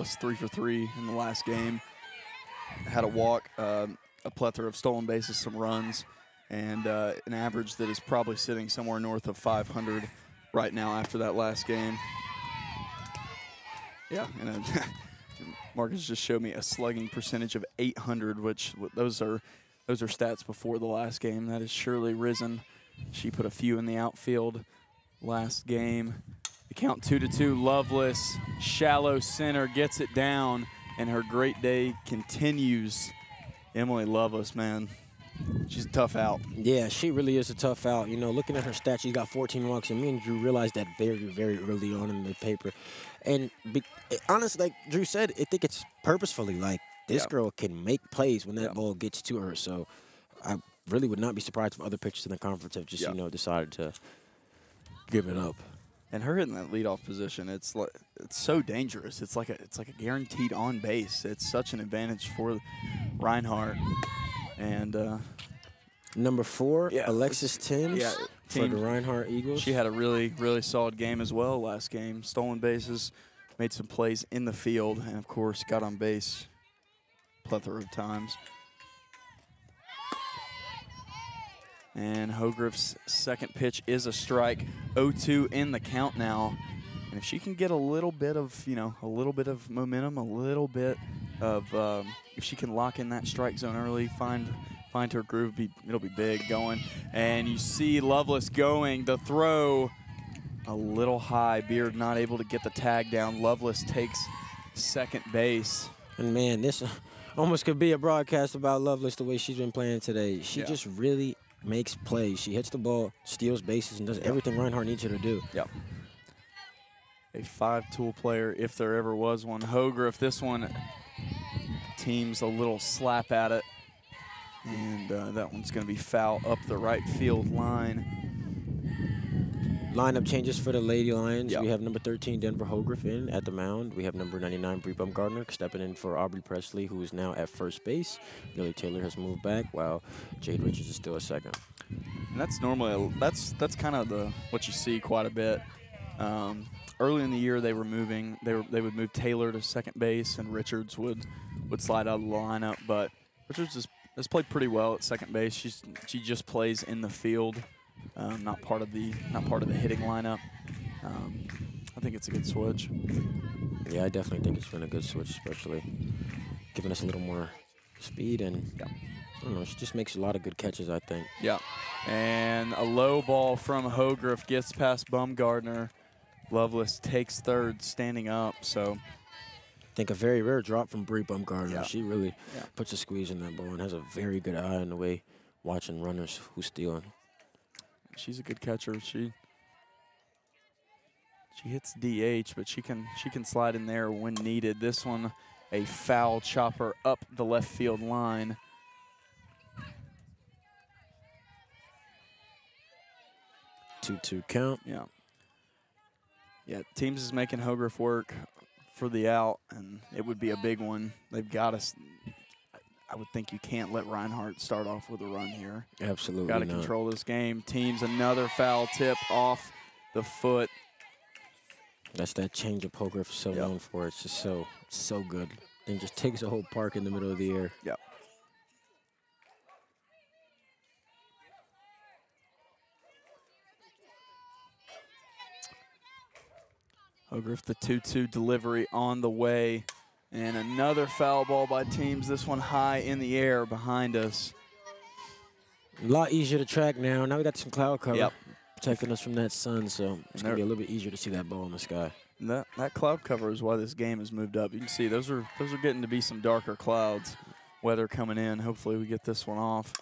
Loveless three for three in the last game. Had a walk, uh, a plethora of stolen bases, some runs, and uh, an average that is probably sitting somewhere north of 500 right now after that last game. Yeah, and uh, Marcus just showed me a slugging percentage of 800, which those are those are stats before the last game. That has surely risen. She put a few in the outfield last game. The count two to two. Loveless, shallow center, gets it down, and her great day continues. Emily Loveless, man, she's a tough out. Yeah, she really is a tough out. You know, looking at her stats, she's got 14 walks, and me and Drew realized that very, very early on in the paper. And be, honestly, like Drew said, I think it's purposefully. Like this girl can make plays when that ball gets to her. So I really would not be surprised if other pitchers in the conference have just you know decided to give it up. And her hitting that leadoff position, it's like it's so dangerous. It's like a it's like a guaranteed on base. It's such an advantage for Reinhardt. And uh, number four, yeah, Alexis Timms yeah, for the Reinhardt Eagles. She had a really really solid game as well last game. Stolen bases, made some plays in the field, and of course got on base plethora of times. And Hogriff's second pitch is a strike. 0-2 in the count now. And if she can get a little bit of, you know, a little bit of momentum, a little bit of, um, if she can lock in that strike zone early, find find her groove, be, it'll be big going. And you see Loveless going, the throw a little high. Beard not able to get the tag down. Loveless takes second base. And man, this almost could be a broadcast about Loveless the way she's been playing today. She Yeah. just really makes plays. She hits the ball, steals bases, and does everything Reinhardt needs her to do. Yep. A five-tool player, if there ever was one. Hoger, if this one, team's a little slap at it. And uh, that one's going to be foul up the right field line. Lineup changes for the Lady Lions. Yep. We have number 13, Denver Hogriff in at the mound. We have number 99, Bree Bumgardner, stepping in for Aubrey Presley, who is now at first base. Billy Taylor has moved back, while Jade Richards is still a second. And that's normally that's that's kind of the what you see quite a bit. Um, early in the year, they were moving. They were they would move Taylor to second base, and Richards would would slide out of the lineup. But Richards has, has played pretty well at second base. She's she just plays in the field, um, not part of the not part of the hitting lineup. Um, I think it's a good switch. Yeah, I definitely think it's been a good switch, especially giving us a little more speed and I don't know, she just makes a lot of good catches, I think. Yeah. And a low ball from Hogriff gets past Bumgardner. Lovelace takes third standing up. So I think a very rare drop from Bree Bumgardner. Yeah. She really Yeah. puts a squeeze in that ball and has a very good eye in the way watching runners who's stealing. She's a good catcher. She she hits DH, but she can she can slide in there when needed. This one, a foul chopper up the left field line. Two-two count. Yeah. Yeah, Teams is making Hogriff work for the out, and it would be a big one. They've got us. I would think you can't let Reinhardt start off with a run here. Absolutely Got to control this game. Teams another foul tip off the foot. That's that change of poker for so Yep. known for. It's just so so good. And just takes a whole park in the middle of the air. Yep. Hogriff the 2-2 delivery on the way. And another foul ball by teams. This one high in the air behind us. A lot easier to track now. Now we got some cloud cover Yep. protecting us from that sun, so it's gonna be a little bit easier to see that ball in the sky. That, that cloud cover is why this game has moved up. You can see those are those are getting to be some darker clouds. Weather coming in. Hopefully we get this one off.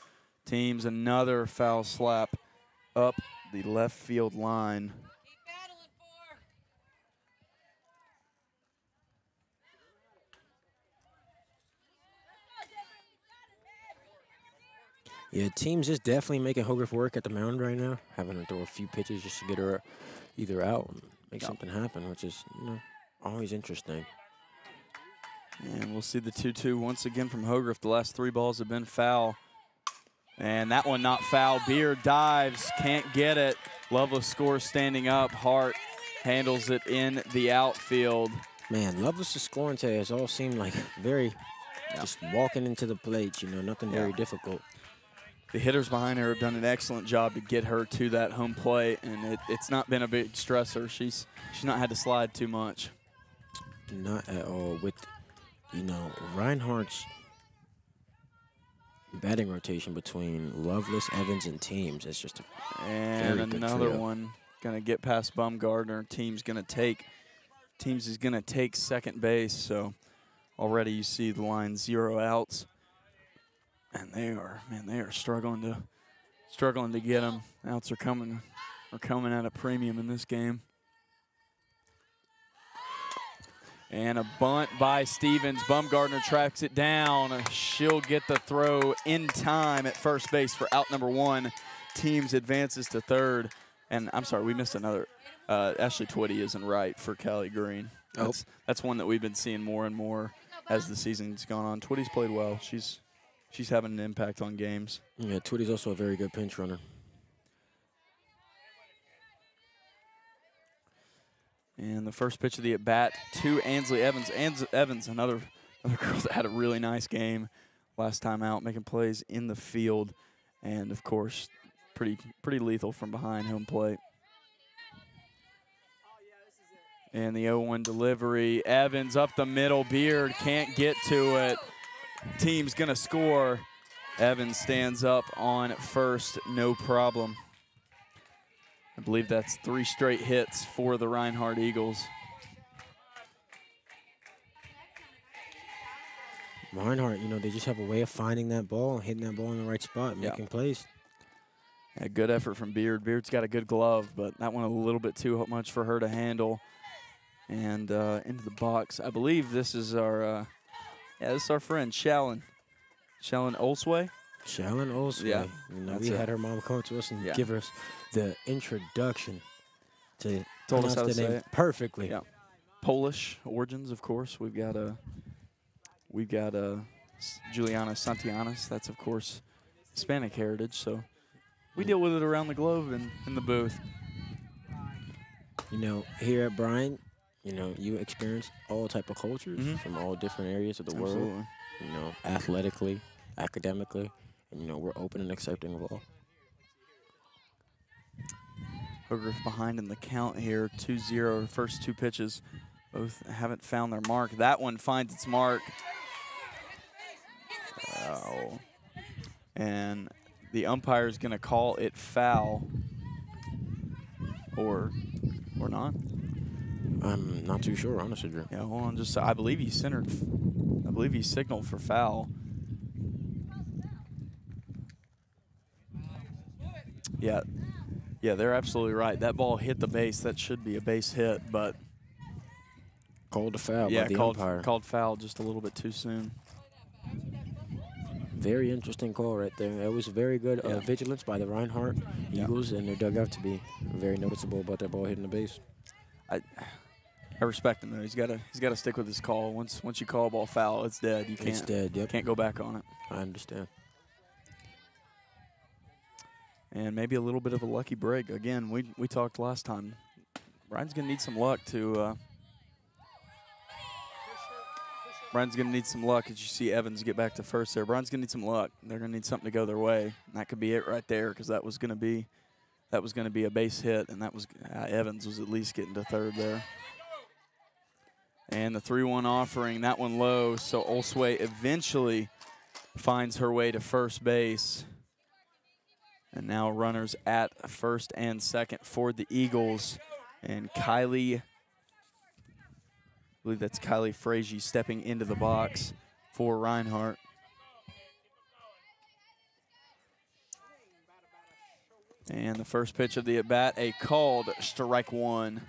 Teams another foul slap up the left field line. Yeah, teams is definitely making Hogriff work at the mound right now, having to throw a few pitches just to get her either out and make Yep. something happen, which is you know always interesting. And we'll see the 2-2 once again from Hogriff. The last three balls have been foul. And that one not foul. Beard dives, can't get it. Loveless scores standing up. Hart handles it in the outfield. Man, Lovelace's scoring today has all seemed like very Yeah. just walking into the plate, you know, nothing very difficult. The hitters behind her have done an excellent job to get her to that home plate, and it, it's not been a big stressor. She's she's not had to slide too much. Not at all. With, you know, Reinhardt's batting rotation between Lovelace, Evans, and Teams is just a And another one gonna get past Bumgardner. Team's gonna take teams is gonna take second base. So already you see the line zero outs, and they are man they are struggling to struggling to get them. Outs are coming are coming at a premium in this game. And a bunt by Stevens. Bumgardner tracks it down. She'll get the throw in time at first base for out number one. Teams advances to third. And I'm sorry, we missed another. Uh, Ashley Twitty isn't right for Callie Green. Oh. That's, that's one that we've been seeing more and more as the season's gone on. Twitty's played well. She's she's having an impact on games. yeah. Twitty's also a very good pinch runner. And the first pitch of the at bat to Ansley Evans. Ans- Evans, another another girl that had a really nice game last time out, making plays in the field, and of course, pretty pretty lethal from behind home plate. And the 0-1 delivery, Evans up the middle. Beard can't get to it. Team's gonna score. Evans stands up on first, no problem. I believe that's three straight hits for the Reinhardt Eagles. Reinhardt, you know, they just have a way of finding that ball hitting that ball in the right spot, making plays. A good effort from Beard. Beard's got a good glove, but that one a little bit too much for her to handle. And uh, into the box. I believe this is our, uh, yeah, this is our friend Shallon. Shallon Olsway. Shallon Olsway. Yeah, you know, we it. had her mom come to us and Yeah. give us the introduction to Told us how to say it. perfectly. Yeah. Polish origins, of course. We've got uh, we've got uh, Juliana Santianas. That's of course Hispanic heritage. So we deal with it around the globe and in the booth. You know, here at Bryan, you know, you experience all type of cultures Mhm. from all different areas of the world. You know, athletically, academically, and you know, we're open and accepting of all. Hogriff behind in the count here, 2-0. First two pitches, both haven't found their mark. That one finds its mark. Oh. And the umpire is going to call it foul, or or not. I'm not too sure, honestly, Drew. Yeah, hold on. Just I believe he centered. I believe he signaled for foul. Yeah, yeah, they're absolutely right. That ball hit the base. That should be a base hit, but Called a foul yeah, by the called umpire. called foul just a little bit too soon. Very interesting call right there. It was very good uh, vigilance by the Reinhardt Yeah. Eagles and their dugout to be very noticeable about that ball hitting the base. I I respect him though. He's got to he's got to stick with his call. Once once you call a ball foul, it's dead. You can't it's dead. Yep, can't go back on it. I understand. and maybe a little bit of a lucky break. Again, we we talked last time. Bryan's gonna need some luck to. Uh, Bryan's gonna need some luck as you see Evans get back to first there. Bryan's gonna need some luck. They're gonna need something to go their way. And that could be it right there because that was gonna be, that was gonna be a base hit, and that was uh, Evans was at least getting to third there. And the three-one offering, that one low. So Olsway eventually finds her way to first base. And now runners at first and second for the Eagles. And Kylie, I believe that's Kylie Frazee stepping into the box for Reinhardt. And the first pitch of the at bat, a called strike one.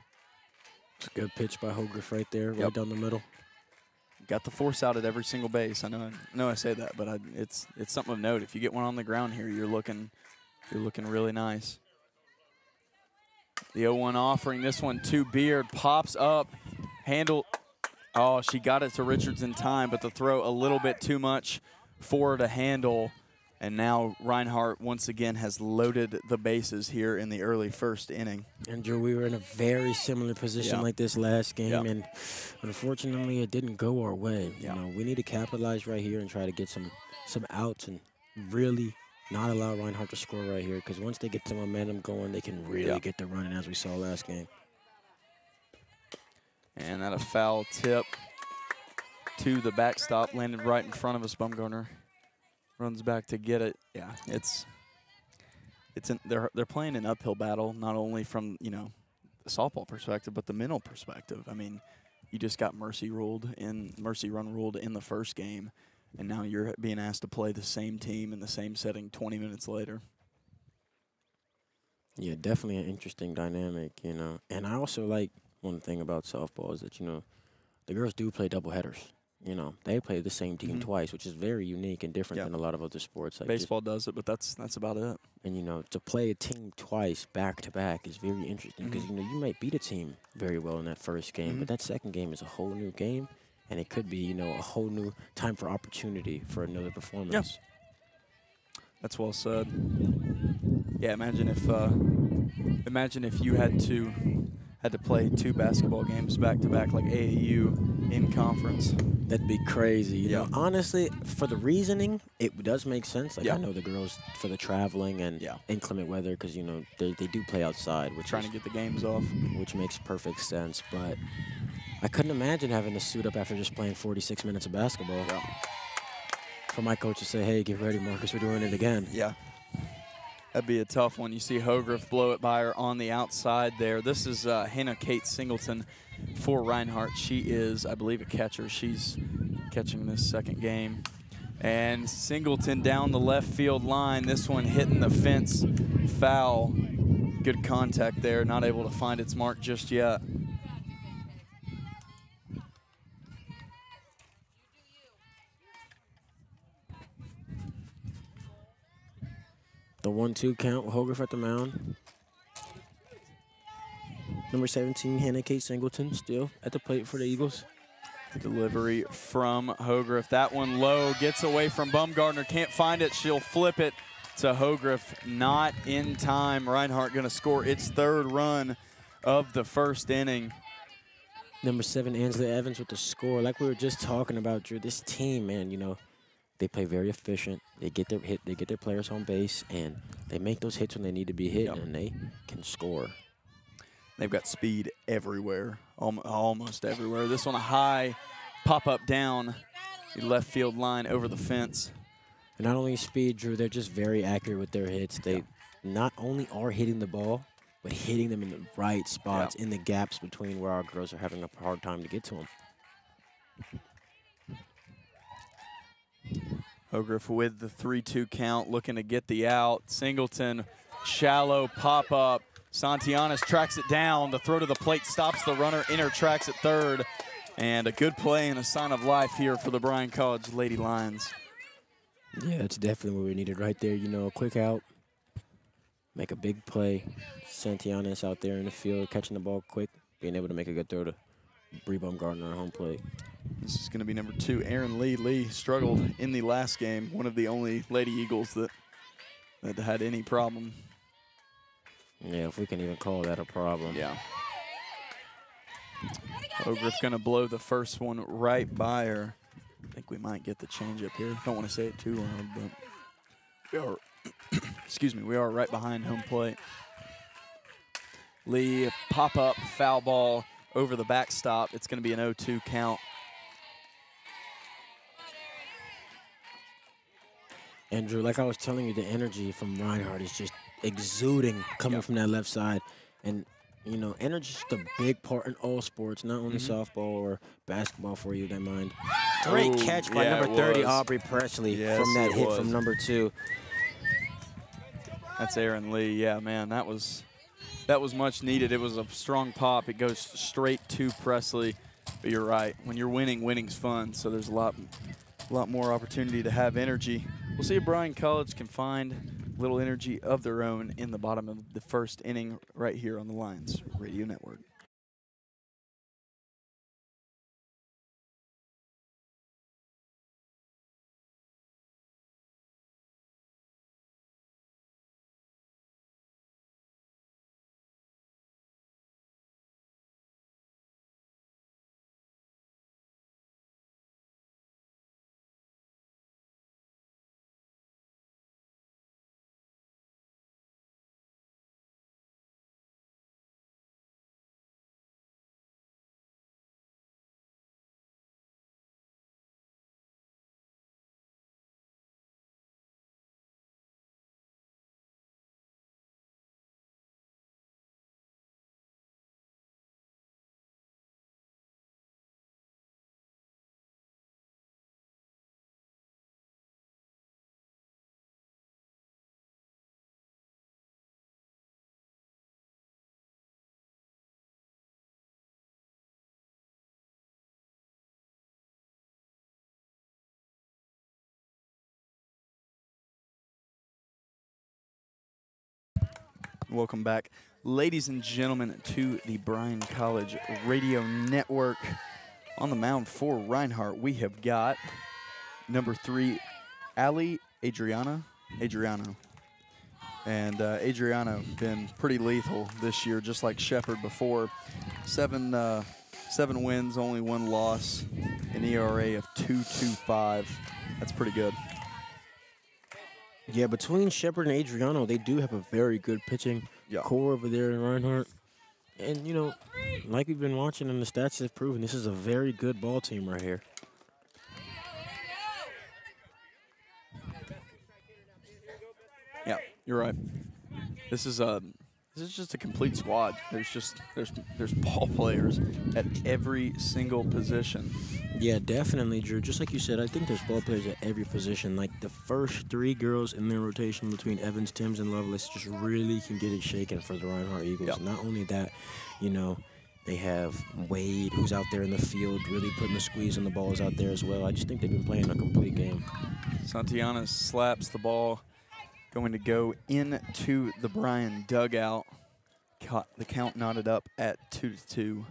It's a good pitch by Hogriff right there, right down the middle. Got the force out at every single base. I know, I know I say that, but I, it's it's something of note. If you get one on the ground here, you're looking you're looking really nice. The 0-1 offering, this one to Beard, pops up, handle. Oh, she got it to Richards in time, but the throw a little bit too much for her to handle. And now Reinhardt once again has loaded the bases here in the early first inning. Andrew, we were in a very similar position Yeah. like this last game, Yeah. and unfortunately, it didn't go our way. Yeah. You know, we need to capitalize right here and try to get some some outs and really not allow Reinhardt to score right here. Because once they get some momentum going, they can really get the running, as we saw last game. And that a foul tip to the backstop landed right in front of us. Bumgardner runs back to get it. Yeah, it's it's in, they're they're playing an uphill battle, not only from you know the softball perspective, but the mental perspective. I mean, you just got mercy ruled in mercy run ruled in the first game, and now you're being asked to play the same team in the same setting 20 minutes later. Yeah, definitely an interesting dynamic, you know. And I also like one thing about softball is that you know the girls do play double headers. You know, they play the same team Mhm. twice, which is very unique and different Yeah. than a lot of other sports. Like just- Baseball does it, but that's that's about it. and you know, to play a team twice back to back is very interesting because Mhm. you know you might beat a team very well in that first game, Mhm. but that second game is a whole new game, and it could be you know a whole new time for opportunity for another performance. Yes. That's well said. Yeah, imagine if uh, imagine if you had to had to play two basketball games back to back like AAU in conference. That'd be crazy. You know, honestly, for the reasoning, it does make sense. Like Yeah. I know the girls for the traveling and Yeah. inclement weather because you know they, they do play outside, which Trying is- to get the games off. which makes perfect sense. But I couldn't imagine having to suit up after just playing 46 minutes of basketball. For my coach to say, "Hey, get ready, Marcus. We're doing it again." Yeah. That'd be a tough one. You see Hogriff blow it by her on the outside there. This is uh, Hannah Kate Singleton for Reinhardt. She is, I believe, a catcher. She's catching this second game. And Singleton down the left field line. This one hitting the fence. Foul. Good contact there. Not able to find its mark just yet. The one-two count with Hogriff at the mound. Number 17, Hannah Kate Singleton, still at the plate for the Eagles. Delivery from Hogriff. That one low gets away from Bumgardner. Can't find it. She'll flip it to Hogriff. Not in time. Reinhardt going to score its third run of the first inning. Number seven, Ansley Evans with the score. Like we were just talking about, Drew, this team, man, you know, they play very efficient. They get their hit, they get their players on base, and they make those hits when they need to be hit, Yep. and they can score. They've got speed everywhere, alm- almost everywhere. This one a high pop up down the left field line over the fence. And not only speed, Drew, they're just very accurate with their hits. They not only are hitting the ball, but hitting them in the right spots, in the gaps between where our girls are having a hard time to get to them. Hogriff with the 3 2 count, looking to get the out. Singleton, shallow pop up. Santianes tracks it down. The throw to the plate stops the runner, inner tracks at third. And a good play and a sign of life here for the Bryan College Lady Lions. Yeah, it's definitely what we needed right there. You know, a quick out, make a big play. Santianes out there in the field, catching the ball quick, being able to make a good throw to Bree Bumgardner at home plate. This is going to be number two, Aaron Lee. Lee struggled in the last game, one of the only Lady Eagles that, that had any problem. Yeah, if we can even call that a problem. Yeah. Hogriff going to blow the first one right by her. I think we might get the change up here. Don't want to say it too loud, but we are, excuse me, we are right behind home plate. Lee, pop up, foul ball over the backstop. It's going to be an 0 2 Andrew, like I was telling you, the energy from Reinhardt is just exuding coming Yep. from that left side. And, you know, energy is just a big part in all sports, not only Mhm. softball or basketball for you, that mind. Great Oh, catch by yeah, number 30. Aubrey Presley, Yes, from that hit was. from number two. That's Aaron Lee. Yeah, man, that was that was much needed. It was a strong pop. It goes straight to Presley. But you're right. When you're winning, winning's fun. So there's a lot, a lot more opportunity to have energy. We'll see if Bryan College can find little energy of their own in the bottom of the first inning, right here on the Lions Radio Network. Welcome back, ladies and gentlemen, to the Bryan College Radio Network. On the mound for Reinhardt, we have got number three, Ali Adriana Adriano. And uh, Adriano been pretty lethal this year, just like Shepard before. Seven uh, seven wins, only one loss, an ERA of 2.25. That's pretty good. Yeah, between Shepard and Adriano, they do have a very good pitching Yeah. core over there in Reinhardt. And, you know, like we've been watching and the stats have proven, this is a very good ball team right here. Yeah, you're right. This is a this is just a complete squad. There's just there's there's ball players at every single position. Yeah, definitely, Drew. Just like you said, I think there's ball players at every position. Like the first three girls in their rotation between Evans, Timms, and Lovelace just really can get it shaken for the Reinhardt Eagles. Yep. Not only that, you know, they have Wade, who's out there in the field, really putting the squeeze on the balls out there as well. I just think they've been playing a complete game. Santiana slaps the ball, going to go into the Bryan dugout. Caught the count knotted up at two to two.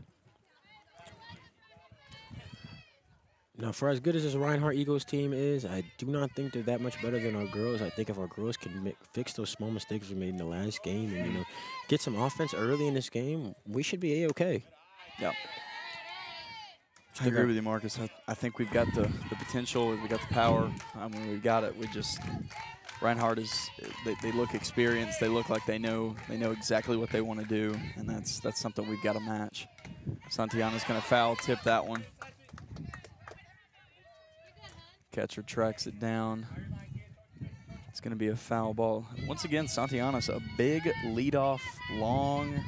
Now, for as good as this Reinhardt Eagles team is, I do not think they're that much better than our girls. I think if our girls can mi- fix those small mistakes we made in the last game and, you know, get some offense early in this game, we should be A-okay. Yep. I agree with you, Marcus. I, I think we've got the, the potential. We've got the power. I mean, we've got it. We just Reinhardt is. They, they look experienced. They look like they know. They know exactly what they want to do, and that's that's something we've got to match. Santiana's going to foul tip that one. Catcher tracks it down. It's going to be a foul ball. Once again, Santiana's a big leadoff, long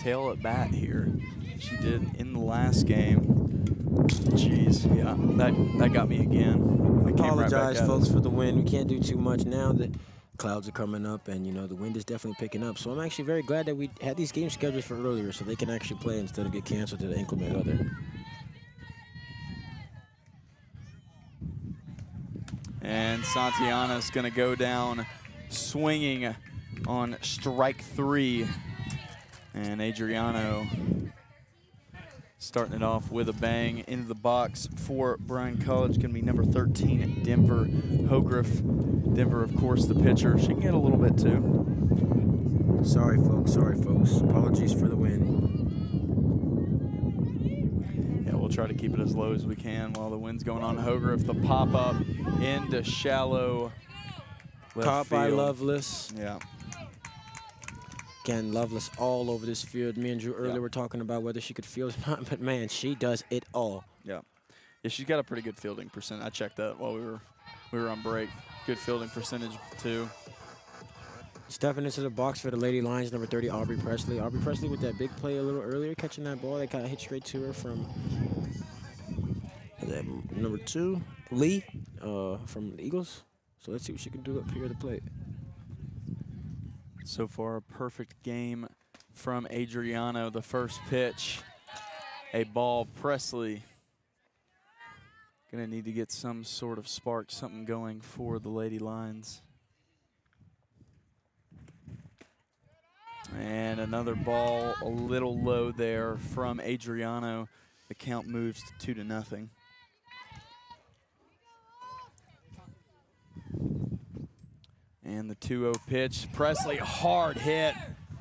tail at bat here. She did in the last game. Jeez, yeah, that that got me again. I came right Apologize, folks, for the wind. We can't do too much now. The clouds are coming up, and, you know, the wind is definitely picking up. So I'm actually very glad that we had these games scheduled for earlier so they can actually play instead of get canceled to the inclement weather. And Santiana's going to go down swinging on strike three. And Adriano starting it off with a bang into the box for Bryan College. Going to be number 13, Denver Hogriff. Denver, of course, the pitcher. She can get a little bit too. Sorry, folks. Sorry, folks. Apologies for the wind. Yeah, we'll try to keep it as low as we can while the wind's going on. Hogriff, the pop up into shallow. left Caught by field. Loveless. Yeah. Again, Loveless all over this field. Me and Drew earlier Yeah. were talking about whether she could field or not, but man, she does it all. Yeah. Yeah, she's got a pretty good fielding percent. I checked that while we were we were on break. Good fielding percentage too. Stepping into the box for the Lady Lions, number 30, Aubrey Presley. Aubrey Presley with that big play a little earlier, catching that ball that got hit straight to her from that number two, Lee, uh, from the Eagles. So let's see what she can do up here at the plate. So far, a perfect game from Adriano. The first pitch, a ball. Presley gonna need to get some sort of spark, something going for the Lady Lions. And another ball, a little low there from Adriano. The count moves to two to nothing. And the 2-0 pitch. Presley, hard hit,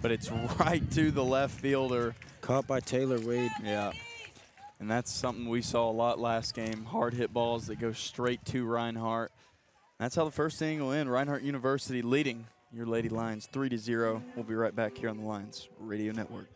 but it's right to the left fielder. Caught by Taylor Wade. Yeah. And that's something we saw a lot last game. Hard hit balls that go straight to Reinhardt. That's how the first inning will end. Reinhardt University leading your Lady Lions 3 to 0. We'll be right back here on the Lions Radio Network.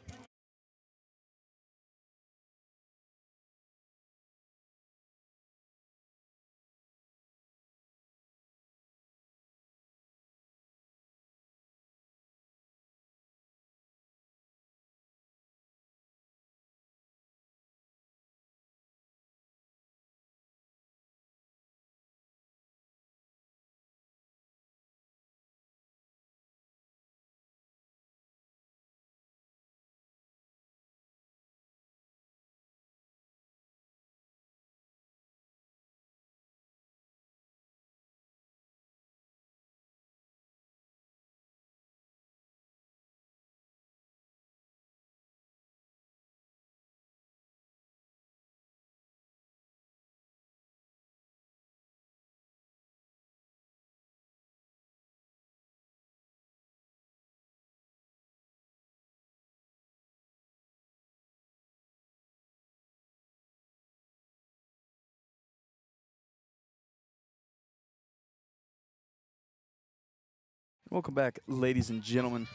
Welcome back, ladies and gentlemen,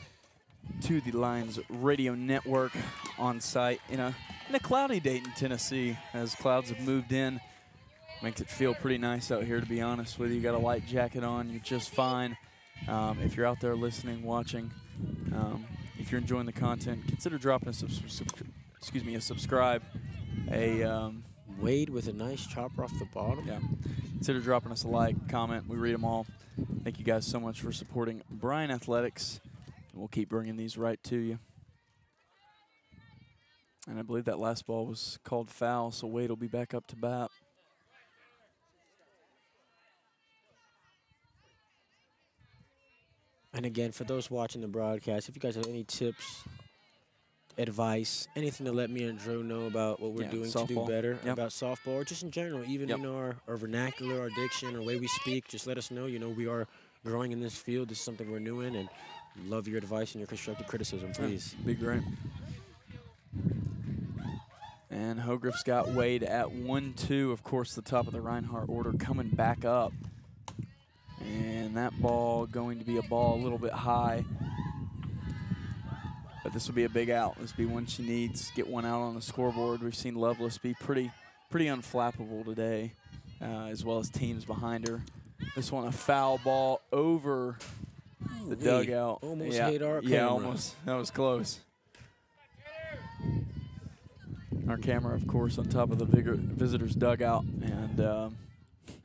to the Lions Radio Network on site in a, in a cloudy Dayton, Tennessee, as clouds have moved in. Makes it feel pretty nice out here, to be honest with you. You got a light jacket on, you're just fine. Um, if you're out there listening, watching, um, if you're enjoying the content, consider dropping a sub- sub- excuse me a subscribe, a um, Wade with a nice chopper off the bottom. yeah. Consider dropping us a like, comment. We read them all. Thank you guys so much for supporting Bryan Athletics. And we'll keep bringing these right to you. And I believe that last ball was called foul, so Wade will be back up to bat. And again, for those watching the broadcast, if you guys have any tips, advice, anything to let me and Drew know about what we're Yeah, doing to do better Yep. about softball, or just in general, even Yep. in our, our vernacular, our diction, or way we speak, just let us know. You know, we are growing in this field. This is something we're new in, and love your advice and your constructive criticism, please. Be great. And Hogriff's got Wade at 1-2. Of course, the top of the Reinhardt order coming back up. And that ball going to be a ball a little bit high. But this will be a big out. This will be one she needs. Get one out on the scoreboard. We've seen Lovelace be pretty pretty unflappable today, uh, as well as teams behind her. This one a foul ball over the dugout. almost yeah, hit our camera. Yeah, almost. That was close. Our camera, of course, on top of the vigor, visitors' dugout, and um,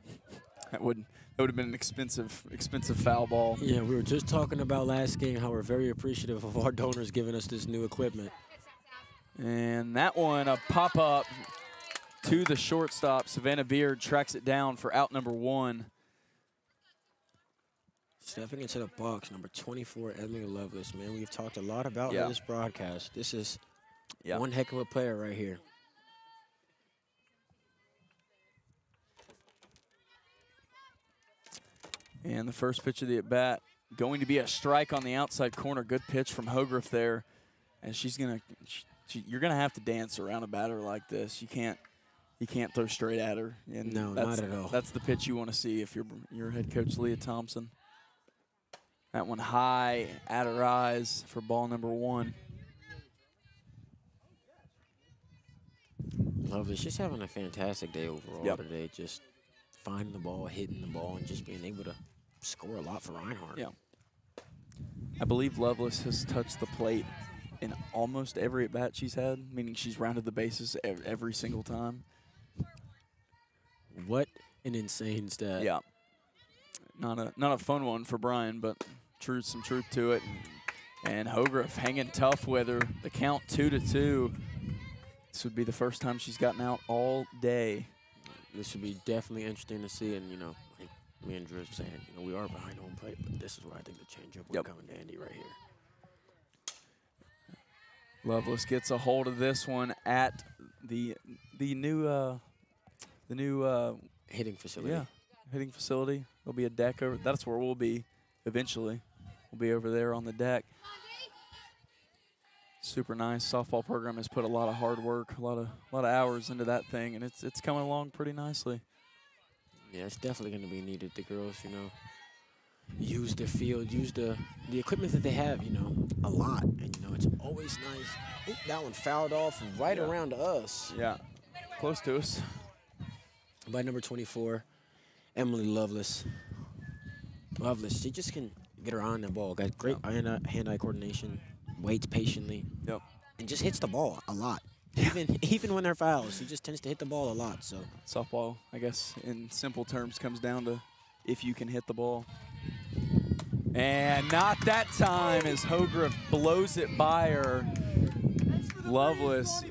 that would that would have been an expensive expensive foul ball. Yeah, we were just talking about last game how we're very appreciative of our donors giving us this new equipment. And that one, a pop up to the shortstop. Savannah Beard tracks it down for out number one. Stepping into the box, number 24, Emily Lovelace. Man, we've talked a lot about Yeah. this broadcast. This is Yeah. one heck of a player right here. And the first pitch of the at bat going to be a strike on the outside corner. Good pitch from Hogriff there. And she's gonna, she, she- you're gonna have to dance around a batter like this. You can't, you can't throw straight at her. And No, that's, not at all. That's the pitch you want to see if you're your head coach Leah Thompson. That one high at her eyes for ball number one. Lovely. She's having a fantastic day overall Yep. today. Just finding the ball, hitting the ball, and just being able to score a lot for Reinhardt. Yeah. I believe Lovelace has touched the plate in almost every at bat she's had, meaning she's rounded the bases every single time. What an insane stat. Yeah. Not a not a fun one for Bryan, but truth some truth to it. And Hogriff hanging tough with her. The count two to two. This would be the first time she's gotten out all day. This should be definitely interesting to see. And, you know, like me and Drew saying, you know, we are behind home plate, but this is where I think the changeup would Yep. come in handy right here. Lovelace gets a hold of this one at the the new uh, the new uh, Hitting facility. Yeah, hitting facility. There'll be a deck over. That's where we'll be eventually. We'll be over there on the deck. Super nice. Softball program has put a lot of hard work, a lot of a lot of hours into that thing, and it's it's coming along pretty nicely. Yeah, it's definitely going to be needed. The girls, you know, use the field, use the the equipment that they have, you know, a lot. And you know, it's always nice. Oop, that one fouled off right Yeah. around us Yeah, close to us. by number 24, Emily Lovelace. Lovelace, she just can get her eye on the ball. Got great hand hand-eye coordination, waits patiently, Yep. and just hits the ball a lot. Even even when they're fouls, he just tends to hit the ball a lot. So Softball, I guess, in simple terms, comes down to if you can hit the ball. And not that time as Hogriff blows it by her. Lovelace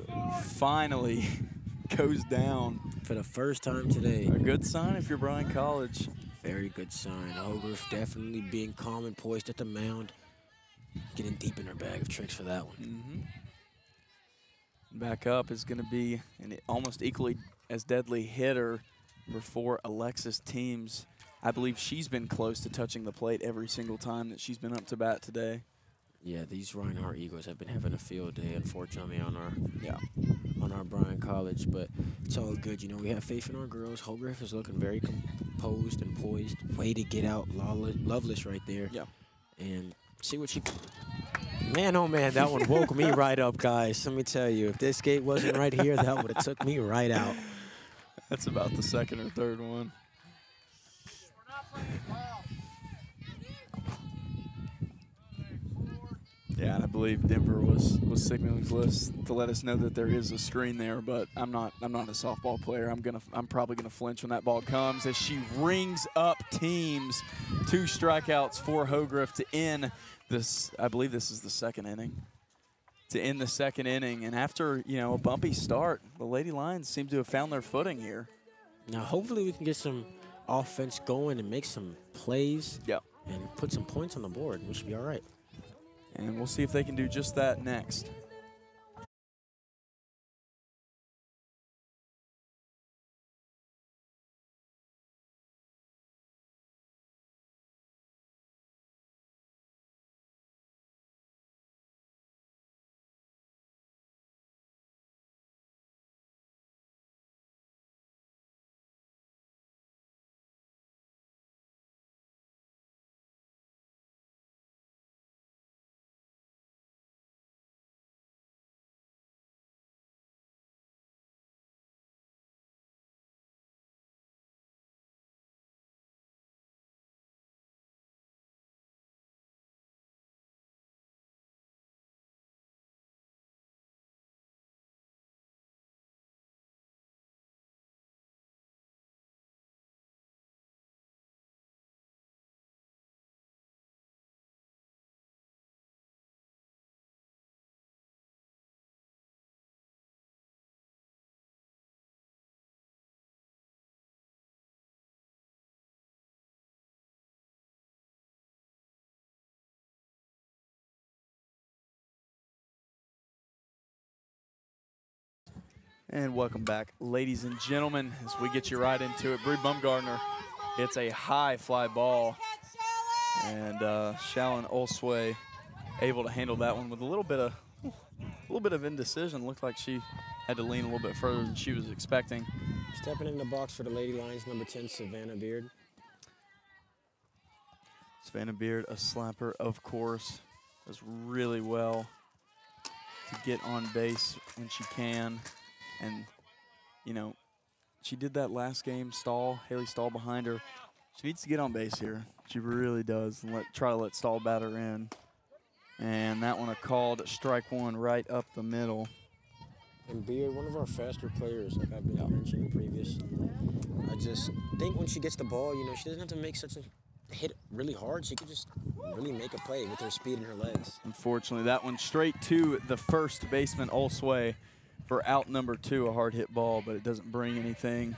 finally goes down. for the first time today, A good sign if you're Bryan College. Very good sign. Hogriff definitely being calm and poised at the mound. Getting deep in her bag of tricks for that one. Mm-hmm. Back up is going to be an almost equally as deadly hitter four, Alexis Teams. I believe she's been close to touching the plate every single time that she's been up to bat today. Yeah, these Reinhardt Eagles have been having a field day, unfortunately, on our Yeah. on our Bryan College, but it's all good. You know, we have faith in our girls. Hogriff is looking very composed and poised. Way to get out Lawless, Loveless right there. Yeah. and see what she. Man, oh man, that one woke me right up, guys. Let me tell you, if this gate wasn't right here, that would have took me right out. That's about the second or third one. Yeah, and I believe Denver was was signaling to us to let us know that there is a screen there, but I'm not I'm not a softball player. I'm gonna I'm probably gonna flinch when that ball comes as she rings up teams. Two strikeouts for Hogriff to end this. I believe this is the second inning. To end the second inning, and after you know a bumpy start, the Lady Lions seem to have found their footing here. Now, hopefully, we can get some offense going and make some plays Yep. and put some points on the board. We should be all right. And we'll see if they can do just that next. And welcome back, ladies and gentlemen, as we get you right into it. Bree Bumgardner, it's a high fly ball. And uh, Shallon Olsway able to handle that one with a little bit of a little bit of indecision. Looked like she had to lean a little bit further than she was expecting. Stepping in the box for the Lady Lions, number 10, Savannah Beard. Savannah Beard, a slapper, of course, does really well to get on base when she can. And, you know, she did that last game, Stall, Haley Stall behind her. She needs to get on base here. She really does. And let try to let Stall bat her in. And that one a called strike one right up the middle. And Beard, one of our faster players, like I've been Yeah. mentioning previous. I just think when she gets the ball, you know, she doesn't have to make such a hit really hard. She could just really make a play with her speed and her legs. Unfortunately, that one straight to the first baseman, Olsway, for out number two, a hard hit ball, but it doesn't bring anything.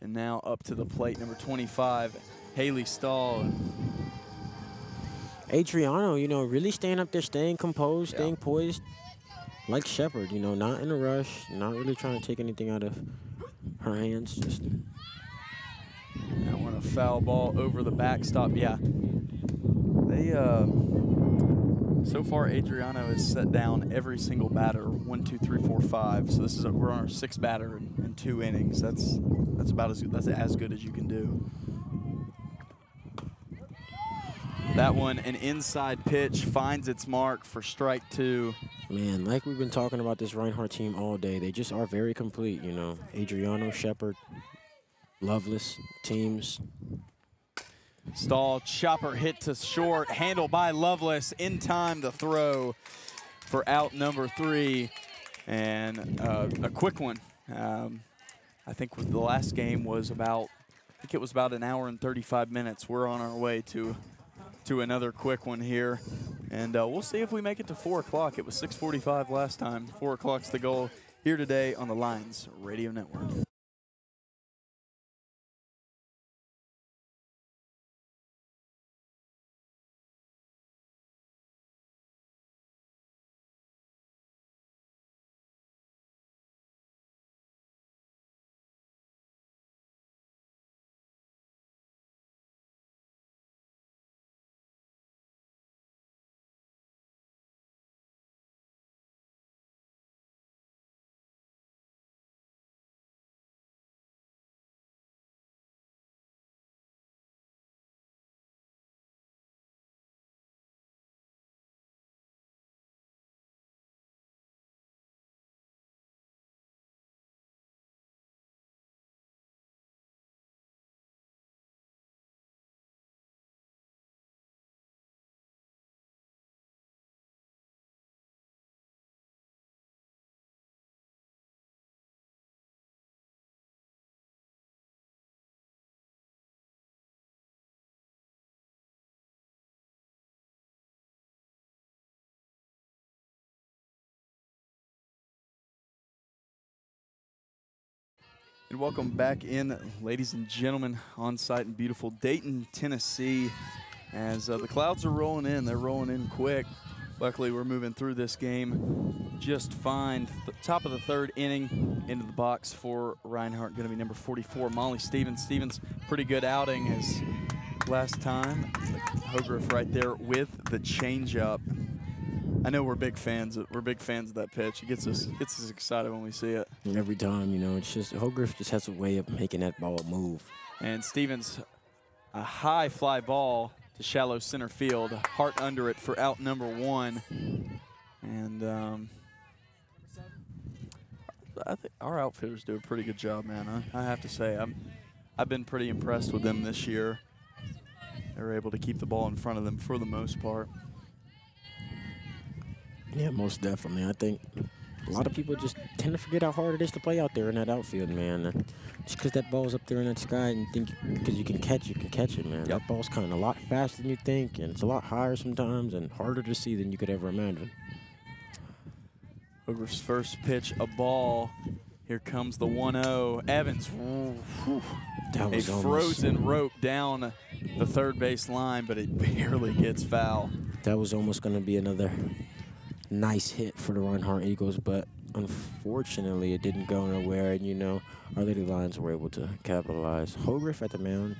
And now up to the plate, number 25, Haley Stahl. Adriano, you know, really staying up there, staying composed, Yeah. staying poised, like Shepard. You know, not in a rush, not really trying to take anything out of her hands. Just That one a foul ball over the backstop. Yeah. They, uh, so far, Adriano has set down every single batter. One, two, three, four, five. So this is, a, we're on our sixth batter in, in two innings. That's, that's about as, that's as good as you can do. That one, an inside pitch, finds its mark for strike two. man, like we've been talking about this Reinhardt team all day. They just are very complete. You know, Adriano, Shepard, Loveless teams. Stall chopper hit to short, handle by Lovelace in time to throw for out number three, and uh, a quick one. Um, I think with the last game was about, I think it was about an hour and 35 minutes. We're on our way to to another quick one here, and uh, we'll see if we make it to four o'clock. It was 6:45 last time. Four o'clock's the goal here today on the Lions Radio Network. And welcome back in, ladies and gentlemen, on site in beautiful Dayton, Tennessee. As uh, the clouds are rolling in, they're rolling in quick. Luckily, we're moving through this game just fine. Top of the third inning into the box for Reinhardt, going to be number 44, Molly Stevens. Stevens, pretty good outing as last time. Hogriff right there with the changeup. I know we're big fans. Of, we're big fans of that pitch. It gets us gets us excited when we see it. And every time, you know, it's just Hogriff just has a way of making that ball move. And Stevens, a high fly ball to shallow center field, Hart under it for out number one. And um, I think our outfitters do a pretty good job, man. I, I have to say, I'm I've been pretty impressed with them this year. They're able to keep the ball in front of them for the most part. Yeah, most definitely. I think a lot of people just tend to forget how hard it is to play out there in that outfield, man. Just because that ball's up there in that sky and you think because you can catch, you can catch it, man. Yep. That ball's kind of a lot faster than you think, and it's a lot higher sometimes and harder to see than you could ever imagine. Ogre's first pitch, a ball. Here comes the 1-0. Evans, whew. That a was almost, frozen rope down the third base line, but it barely gets foul. that was almost going to be another nice hit for the Reinhardt Eagles, but unfortunately it didn't go nowhere. And you know, our Lady Lions were able to capitalize. Hogriff at the mound,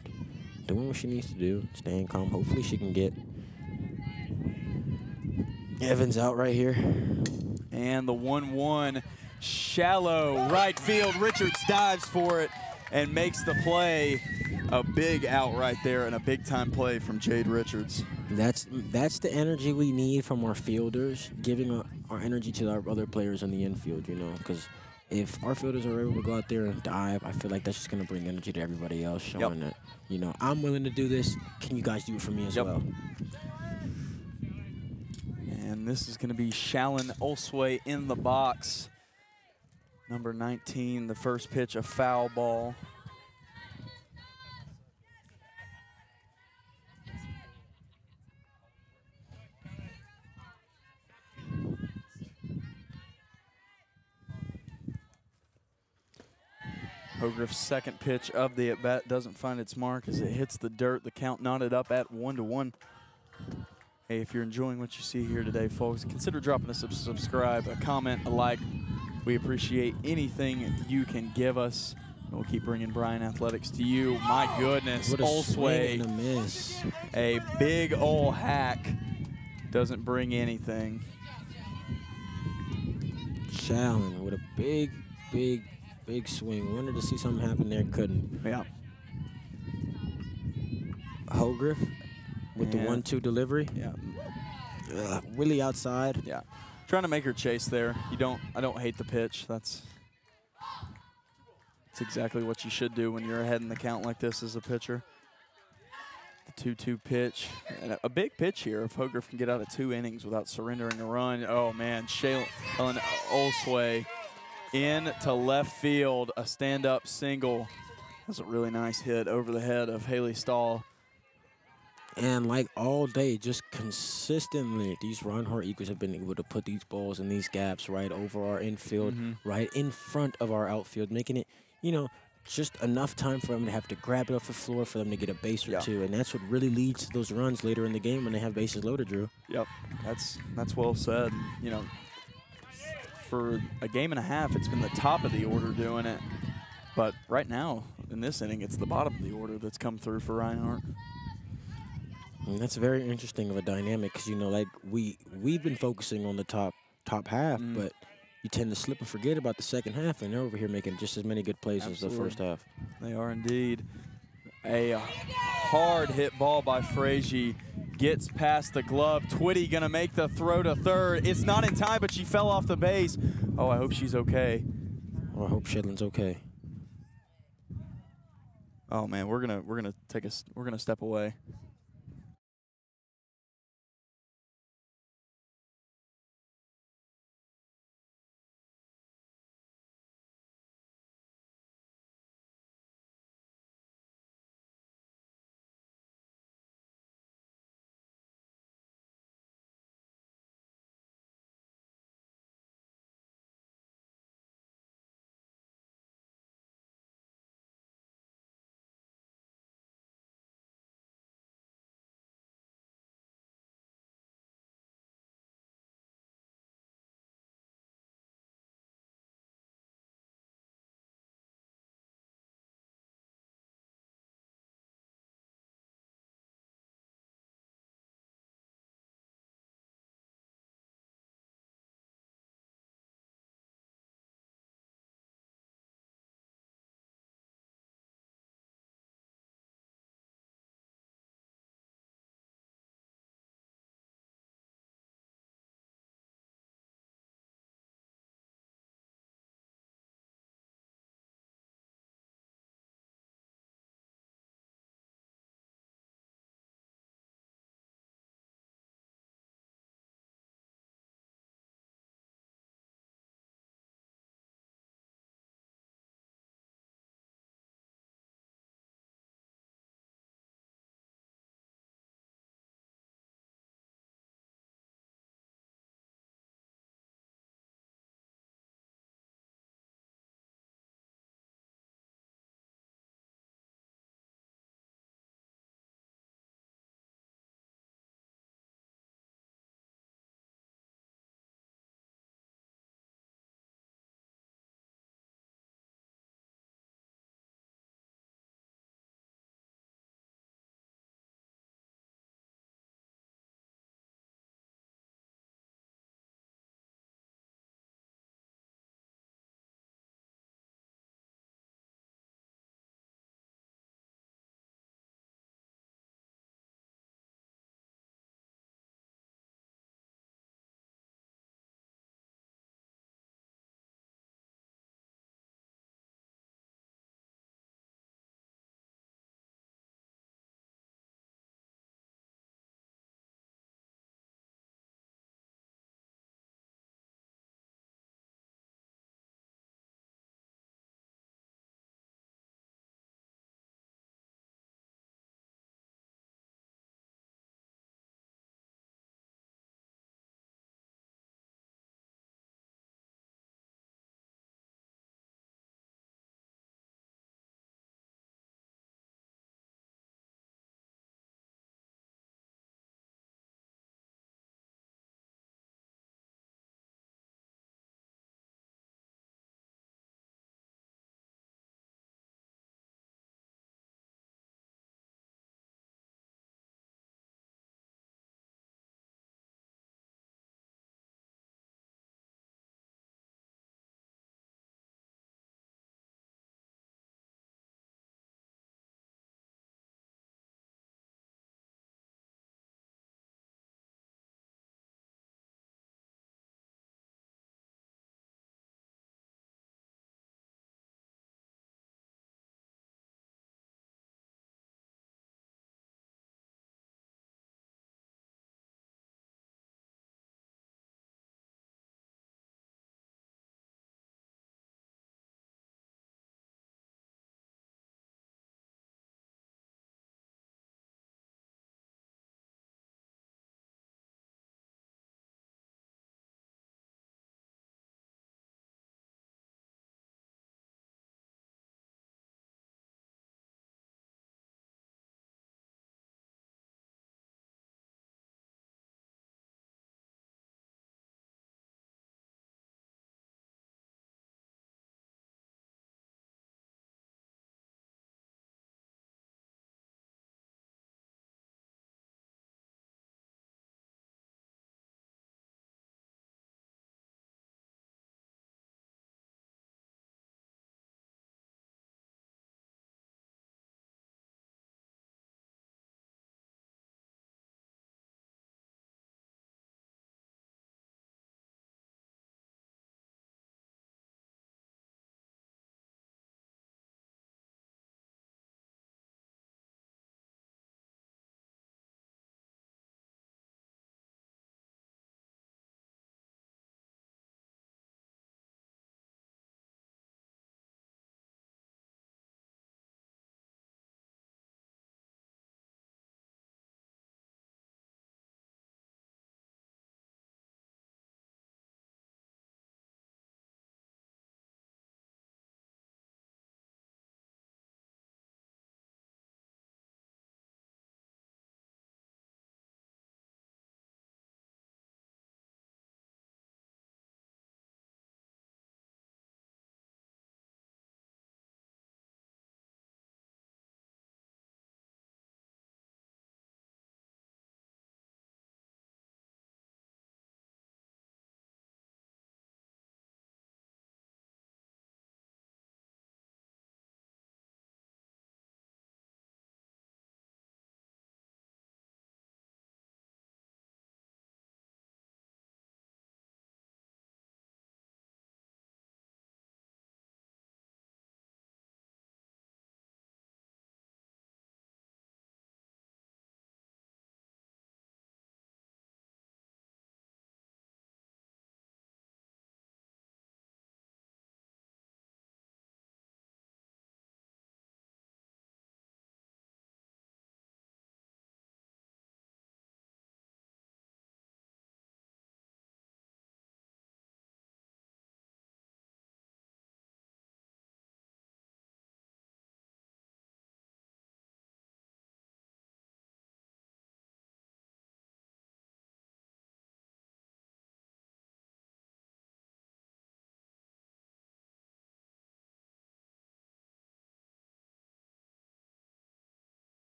doing what she needs to do, staying calm. Hopefully she can get Evans out right here. And the 1-1, shallow right field. Richards dives for it and makes the play. A big out right there and a big time play from Jade Richards. That's that's the energy we need from our fielders, giving our, our energy to our other players on the infield. You know, because if our fielders are able to go out there and dive, I feel like that's just gonna bring energy to everybody else, showing that you know I'm willing to do this. Can you guys do it for me as Yep. well? And this is going to be Shallon Olsway in the box. Number 19, the first pitch, a foul ball. Hogriff's second pitch of the at bat doesn't find its mark as it hits the dirt. The count knotted up at one to one. Hey, if you're enjoying what you see here today, folks, consider dropping a subscribe, a comment, a like. We appreciate anything you can give us. We'll keep bringing Bryan Athletics to you. My goodness, What a Olsway, a miss. a big old hack, doesn't bring anything. Shallon with a big, big, big swing. Wanted to see something happen there, couldn't. Yeah. Hogriff with the one-two delivery. Yeah. Really outside. Yeah. Trying to make her chase there. You don't I don't hate the pitch. That's that's exactly what you should do when you're ahead in the count like this as a pitcher. The 2-2 pitch. And a, big pitch here if Hogriff can get out of two innings without surrendering a run. Oh man, Shaylin Ellen Olsway in to left field, a stand-up single. That's a really nice hit over the head of Haley Stahl. And like all day, just consistently, these Reinhardt Eagles have been able to put these balls in these gaps right over our infield, Mhm. right in front of our outfield, making it, you know, just enough time for them to have to grab it off the floor for them to get a base or Yeah. two. And that's what really leads to those runs later in the game when they have bases loaded, Drew. Yep, that's that's well said. You know, for a game and a half, it's been the top of the order doing it, but right now in this inning, it's the bottom of the order that's come through for Reinhardt. And that's very interesting of a dynamic because, you know, like we, we've been focusing on the top top half, Mhm. but you tend to slip and forget about the second half, and they're over here making just as many good plays as the first half. They are indeed. A hard hit ball by Frazier. gets past the glove. Twitty gonna make the throw to third. It's not in time, but she fell off the base. Oh, I hope she's okay. Well, I hope Shedlin's okay. Oh man, we're gonna we're gonna take a s- we're gonna step away.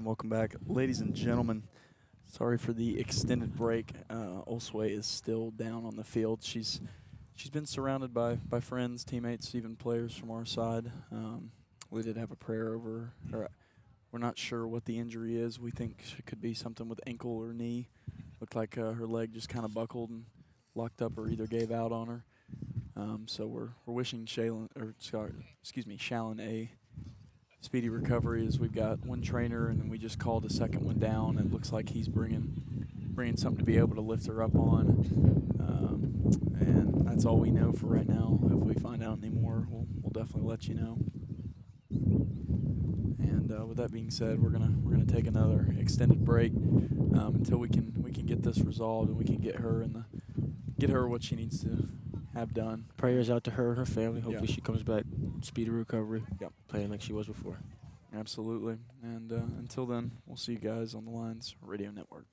And welcome back, ladies and gentlemen. Sorry for the extended break. Uh, Olsway is still down on the field. She's she's been surrounded by by friends, teammates, even players from our side. Um, we did have a prayer over her. We're not sure what the injury is. We think it could be something with ankle or knee. Looked like uh, her leg just kind of buckled and locked up, or either gave out on her. Um, so we're we're wishing Shaylin or excuse me, Shallon a speedy recovery is we've got one trainer and then we just called a second one down. It looks like he's bringing bringing something to be able to lift her up on. Um, and that's all we know for right now. If we find out any more, we'll, we'll definitely let you know. And uh, with that being said, we're gonna we're gonna take another extended break um, until we can we can get this resolved and we can get her in the get her what she needs to have done. Prayers out to her and her family. Hopefully Yeah. she comes back, speedy recovery. Yep. Playing like she was before. Absolutely. And uh, until then, we'll see you guys on the Lions Radio Network.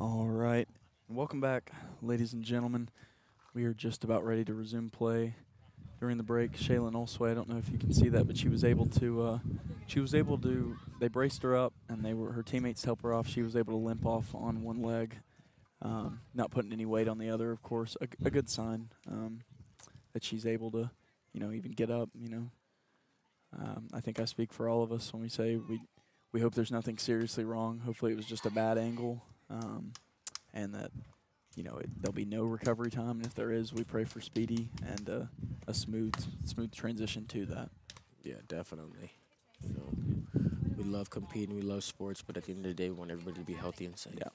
All right. Welcome back, ladies and gentlemen. We are just about ready to resume play. During the break, Shaylin Olsway, I don't know if you can see that, but she was able to uh, she was able to they braced her up and they were her teammates help her off. She was able to limp off on one leg. Um, not putting any weight on the other, of course. A, a good sign um, that she's able to, you know, even get up, you know. Um, I think I speak for all of us when we say we we hope there's nothing seriously wrong. Hopefully, it was just a bad angle, um, and that you know it, there'll be no recovery time. And if there is, we pray for speedy and uh, a smooth smooth transition to that. Yeah, definitely. You know, we love competing, we love sports, but at the end of the day, we want everybody to be healthy and safe. Yeah.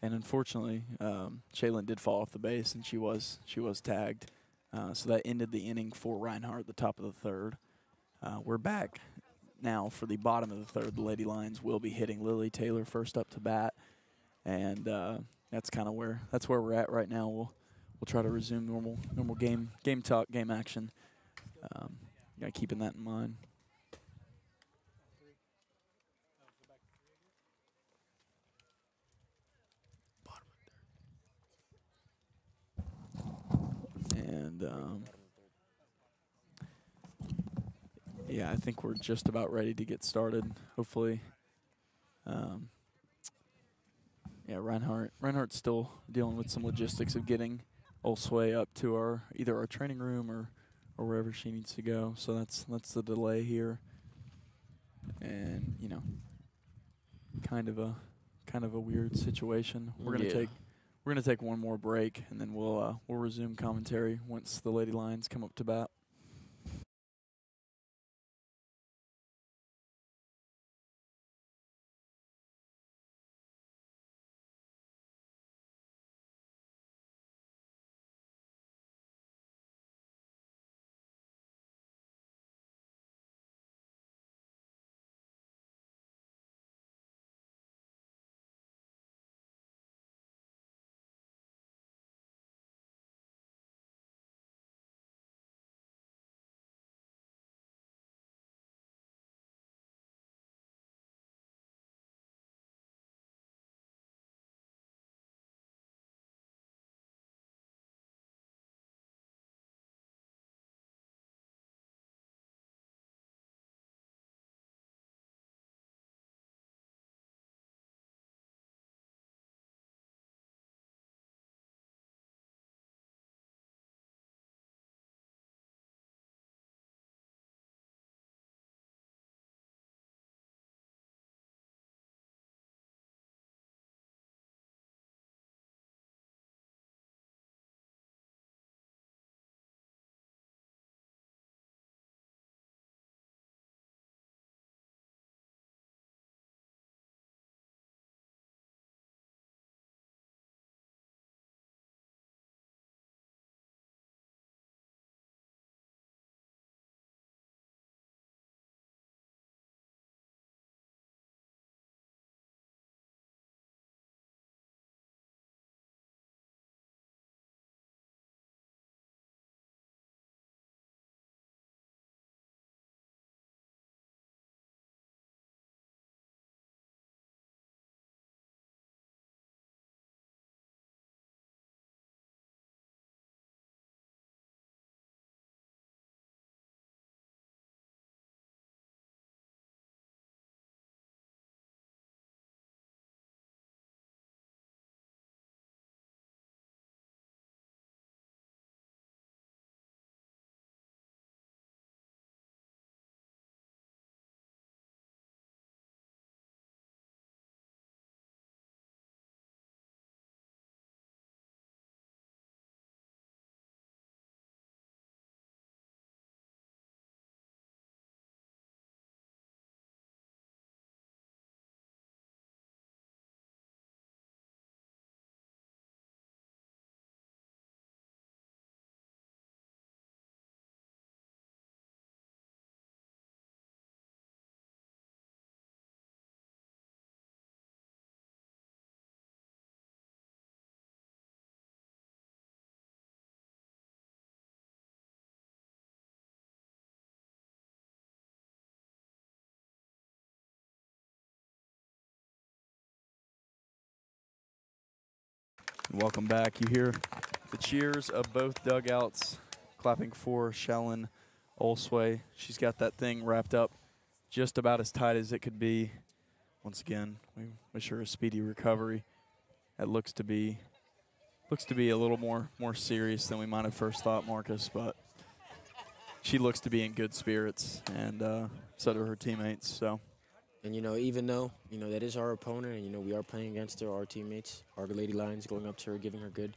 And unfortunately, um, Shaylin did fall off the base, and she was she was tagged. Uh, so that ended the inning for Reinhardt at the top of the third. Uh, we're back now for the bottom of the third. The Lady Lions will be hitting Lily Taylor first up to bat, and uh, that's kind of where that's where we're at right now. We'll we'll try to resume normal normal game game talk game action. Um, yeah, keeping that in mind. And um, yeah, I think we're just about ready to get started. Hopefully, um, yeah, Reinhardt. Reinhardt's still dealing with some logistics of getting Olsway up to our either our training room or or wherever she needs to go. So that's that's the delay here. And you know, kind of a kind of a weird situation. We're gonna Yeah. take we're gonna take one more break and then we'll uh, we'll resume commentary once the Lady Lions come up to bat. Welcome back. You hear the cheers of both dugouts clapping for Shellen Olsway. She's got that thing wrapped up just about as tight as it could be. Once again, we wish her a speedy recovery. That looks to be looks to be a little more more serious than we might have first thought, Marcus, but she looks to be in good spirits, and uh, so do her teammates. So. And you know, even though you know that is our opponent, and you know we are playing against her, our teammates, our Lady Lions, going up to her, giving her good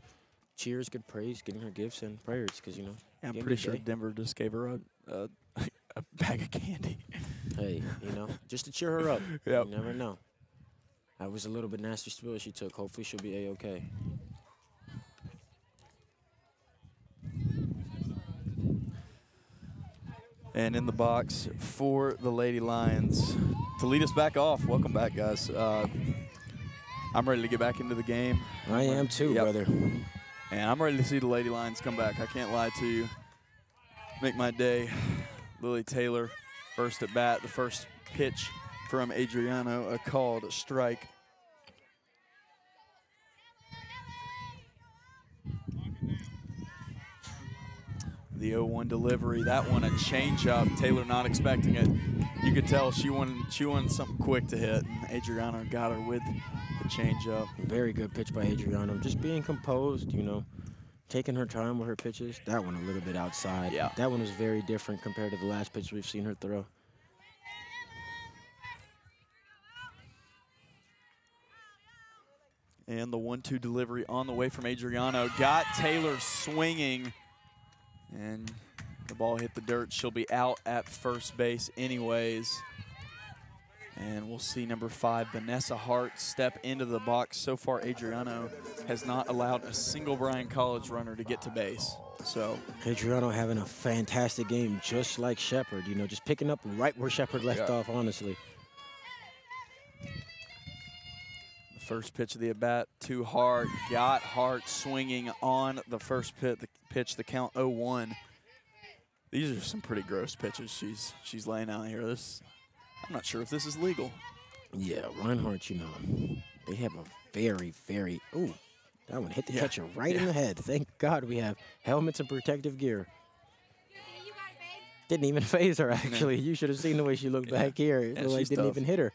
cheers, good praise, giving her gifts and prayers, because you know. Yeah, I'm pretty sure day. Denver just gave her a, a, a bag of candy. Hey, you know, just to cheer her up. Yep. You never know. That was a little bit nasty spill she took. Hopefully she'll be a okay. And in the box for the Lady Lions to lead us back off. Welcome back, guys. Uh, I'm ready to get back into the game. I am too, Yep. brother. And I'm ready to see the Lady Lions come back. I can't lie to you. Make my day. Lily Taylor, first at bat, the first pitch from Adriano, a called strike. The 0-1 delivery, that one a changeup. Taylor not expecting it. You could tell she wanted she wanted something quick to hit. And Adriano got her with the changeup. Very good pitch by Adriano. Just being composed, you know, taking her time with her pitches. That one a little bit outside. Yeah. That one was very different compared to the last pitch we've seen her throw. And the one-two delivery on the way from Adriano got Taylor swinging, and the ball hit the dirt. She'll be out at first base anyways. And we'll see number five, Vanessa Hart, step into the box. So far, Adriano has not allowed a single Bryan College runner to get to base. So Adriano having a fantastic game, just like Shepard. You know, just picking up right where Shepard left Yeah. off. Honestly, the first pitch of the at bat to Hart, got Hart swinging on the first pit, the pitch, the count 0-1. These are some pretty gross pitches she's she's laying out here. This I'm not sure if this is legal. yeah, Reinhardt. You know, they have a very, very. Ooh, that one hit the Yeah. catcher right in the head. Thank God we have helmets and protective gear. Didn't even phase her. Actually, you should have seen the way she looked Yeah. back here. It Yeah, looked like she's didn't tough. even hit her.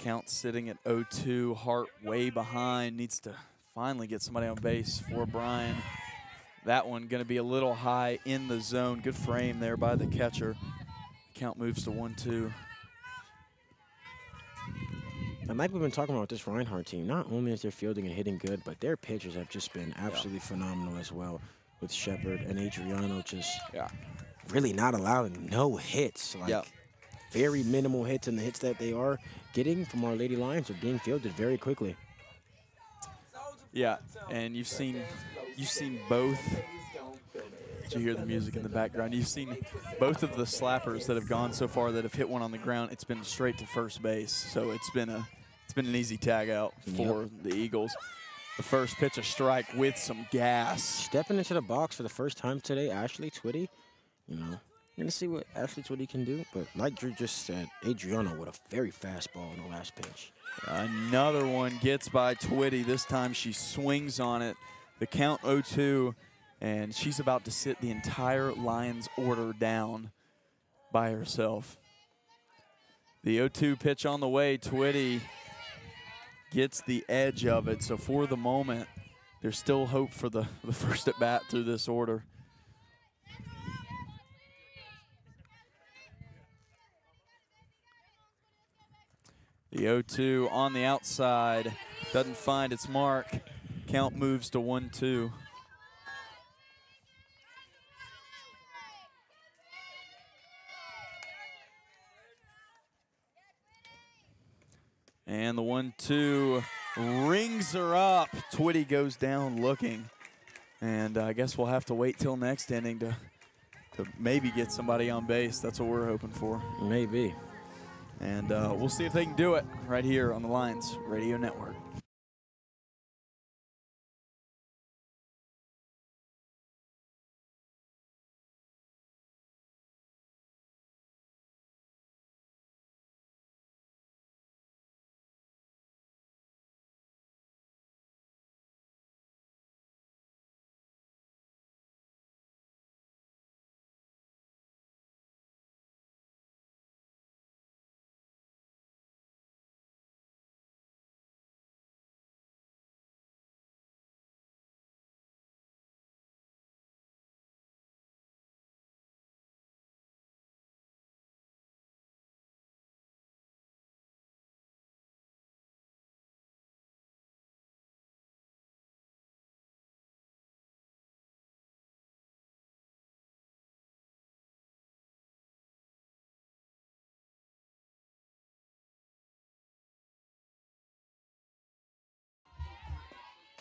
Count sitting at 0-2. Hart way behind. Needs to finally get somebody on base for Bryan. That one going to be a little high in the zone. Good frame there by the catcher. Count moves to 1-2. And like we've been talking about with this Reinhardt team, not only is their fielding and hitting good, but their pitchers have just been absolutely phenomenal as well. With Shepard and Adriano just Yeah. really not allowing no hits. Like Yeah. very minimal hits, and the hits that they are getting from our Lady Lions are being fielded very quickly. Yeah, and you've seen you've seen both. Did you hear the music in the background? You've seen both of the slappers that have gone so far that have hit one on the ground. It's been straight to first base, so it's been a it's been an easy tag out for the Eagles. The first pitch, a strike with some gas. Stepping into the box for the first time today, Ashley Twitty. You know, you're gonna see what Ashley Twitty can do. But like Drew just said, Adriano with a very fast ball in the last pitch. Another one gets by Twitty. This time she swings on it. The count 0-2, and she's about to sit the entire Lions order down by herself. The 0-2 pitch on the way. Twitty gets the edge of it. So for the moment, there's still hope for the, the first at bat through this order. The 0-2 on the outside doesn't find its mark. Count moves to 1-2. And the 1-2 rings her up. Twitty goes down looking. And I guess we'll have to wait till next inning to, to maybe get somebody on base. That's what we're hoping for. Maybe. And uh, we'll see if they can do it right here on the Lions Radio Network.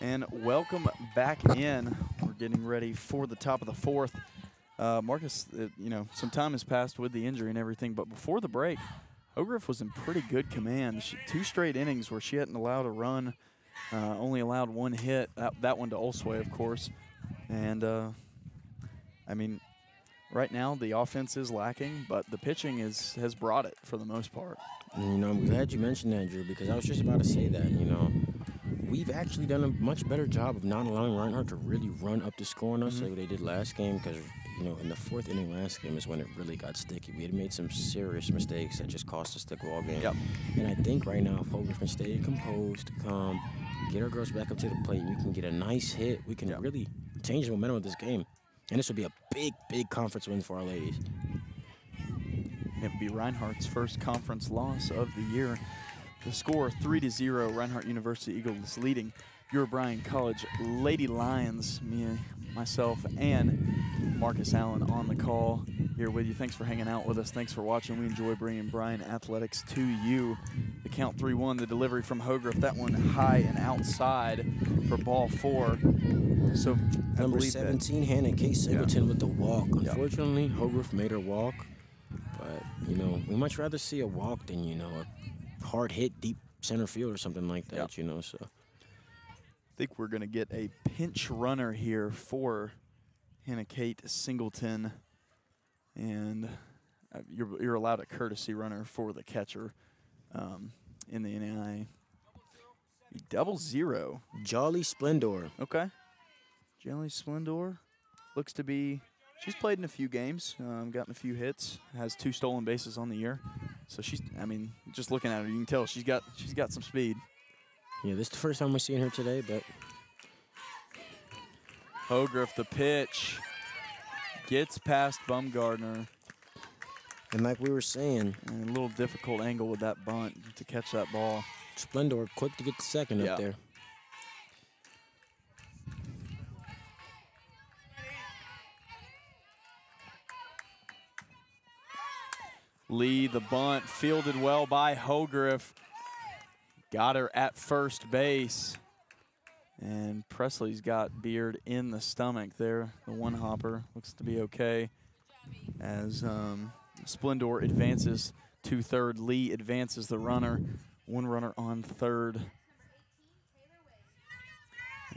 And welcome back in. We're getting ready for the top of the fourth. Uh, Marcus, uh, you know, some time has passed with the injury and everything, but before the break, Hogriff was in pretty good command. She, two straight innings where she hadn't allowed a run, uh, only allowed one hit, that, that one to Olsway, of course. And, uh, I mean, right now the offense is lacking, but the pitching is has brought it for the most part. You know, I'm glad you mentioned that, Drew, because I was just about to say that, you know. We've actually done a much better job of not allowing Reinhardt to really run up the score on us Mhm. like they did last game because, you know, in the fourth inning last game is when it really got sticky. We had made some serious mistakes that just cost us the ball game. Yep. And I think right now, if Hogan can stay composed, calm, get our girls back up to the plate, and we can get a nice hit, we can Yep. really change the momentum of this game. And this would be a big, big conference win for our ladies. It would be Reinhardt's first conference loss of the year. The score 3 to 0. Reinhardt University Eagles leading your Bryan College Lady Lions. Me, myself, and Marcus Allen on the call here with you. Thanks for hanging out with us. Thanks for watching. We enjoy bringing Bryan Athletics to you. The count 3 1, the delivery from Hogriff. That one high and outside for ball four. So Number believe that- 17, Hannah K. Singleton with the walk. Yeah. Unfortunately, Hogriff made her walk. But, you know, we much rather see a walk than, you know, a hard hit deep center field or something like that, Yeah. you know. So, I think we're going to get a pinch runner here for Hannah Kate Singleton. And uh, you're, you're allowed a courtesy runner for the catcher um, in the NAI. Double zero. Jolly Splendor. Okay. Jolly Splendor looks to be. She's played in a few games, um, gotten a few hits, has two stolen bases on the year. So she's. I mean, just looking at her, you can tell she's got she's got some speed. Yeah, this is the first time we're seeing her today, but Hogriff the pitch gets past Bumgardner. and like we were saying, And a little difficult angle with that bunt to catch that ball. Splendor quick to get the second Yeah. up there. Lee, the bunt, fielded well by Hogriff. Got her at first base. And Presley's got Beard in the stomach there. The one hopper looks to be okay. As um, Splendor advances to third, Lee advances the runner. One runner on third.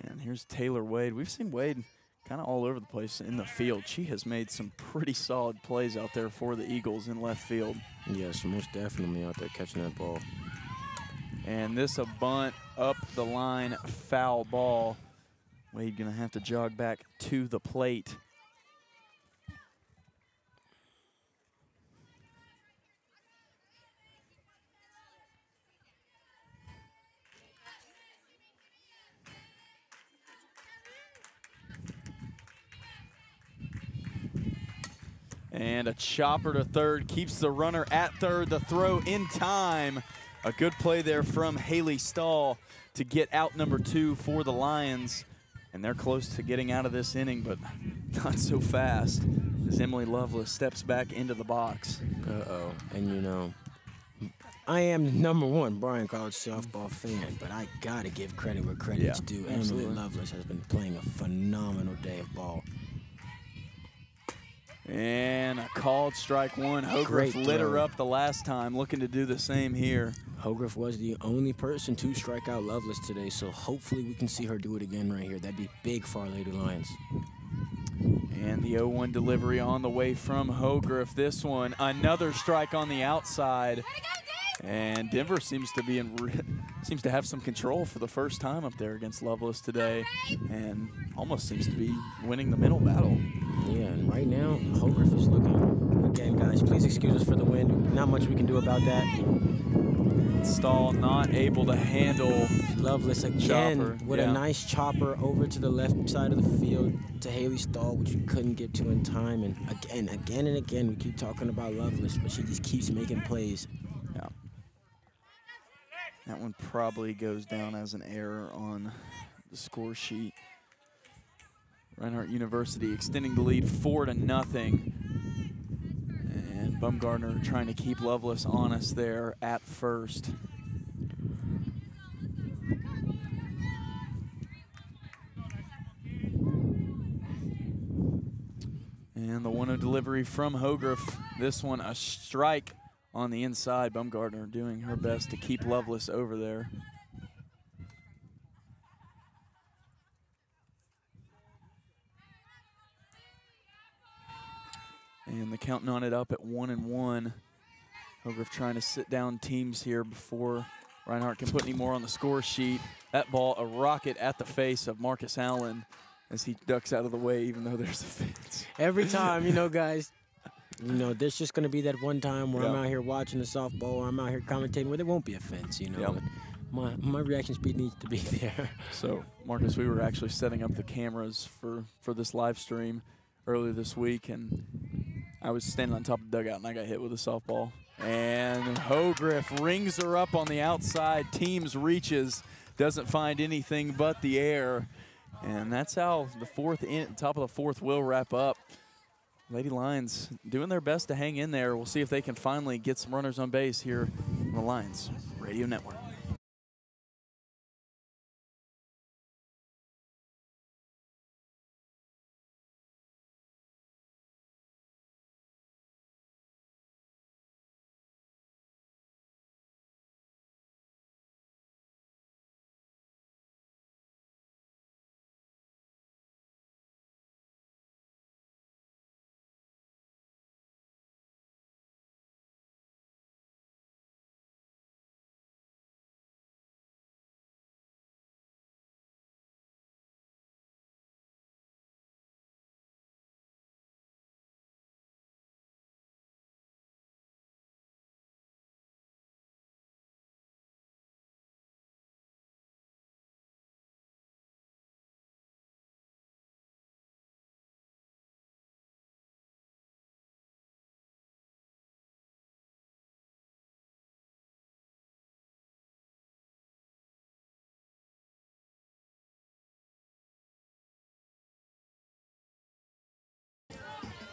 And here's Taylor Wade. We've seen Wade kind of all over the place in the field. She has made some pretty solid plays out there for the Eagles in left field. Yes, most definitely out there catching that ball. And this a bunt up the line, foul ball. Wade gonna have to jog back to the plate. And a chopper to third keeps the runner at third. The throw in time. A good play there from Haley Stahl to get out number two for the Lions. And they're close to getting out of this inning, but not so fast as Emily Lovelace steps back into the box. Uh-oh. And you know, I am number one Bryan College softball fan, but I gotta give credit where credit's Yeah, due. Absolutely. Emily. Lovelace has been playing a phenomenal day of ball. And a called strike one. Hogriff Great lit her up the last time, looking to do the same here. Hogriff was the only person to strike out Lovelace today, so hopefully we can see her do it again right here. That'd be big for our Lady Lions. And the 0-1 delivery on the way from Hogriff. This one, another strike on the outside. And Denver seems to be in, seems to have some control for the first time up there against Lovelace today, and almost seems to be winning the middle battle. Yeah, and right now, Hogriff is looking. Again, guys, please excuse us for the wind. Not much we can do about that. Stahl not able to handle. Lovelace again Chopper, with yeah. a nice chopper over to the left side of the field to Haley Stahl, which we couldn't get to in time. And again, again and again, we keep talking about Lovelace, but she just keeps making plays. Yeah. That one probably goes down as an error on the score sheet. Reinhardt University extending the lead four to nothing. And Bumgardner trying to keep Lovelace honest there at first. And the one of delivery from Hogriff. This one a strike on the inside. Bumgardner doing her best to keep Lovelace over there. And the counting on it up at one and one. Hogriff trying to sit down teams here before Reinhardt can put any more on the score sheet. That ball, a rocket at the face of Marcus Allen as he ducks out of the way, even though there's a fence. Every time, you know, guys, you know, there's just going to be that one time where I'm out here watching the softball or I'm out here commentating where there won't be a fence, you know. Yeah. My, my reaction speed needs to be there. So, Marcus, we were actually setting up the cameras for, for this live stream earlier this week, and I was standing on top of the dugout, and I got hit with a softball. And Hogriff rings her up on the outside. Teams reaches, doesn't find anything but the air. And that's how the fourth in, top of the fourth will wrap up. Lady Lions doing their best to hang in there. We'll see if they can finally get some runners on base here on the Lions Radio Network.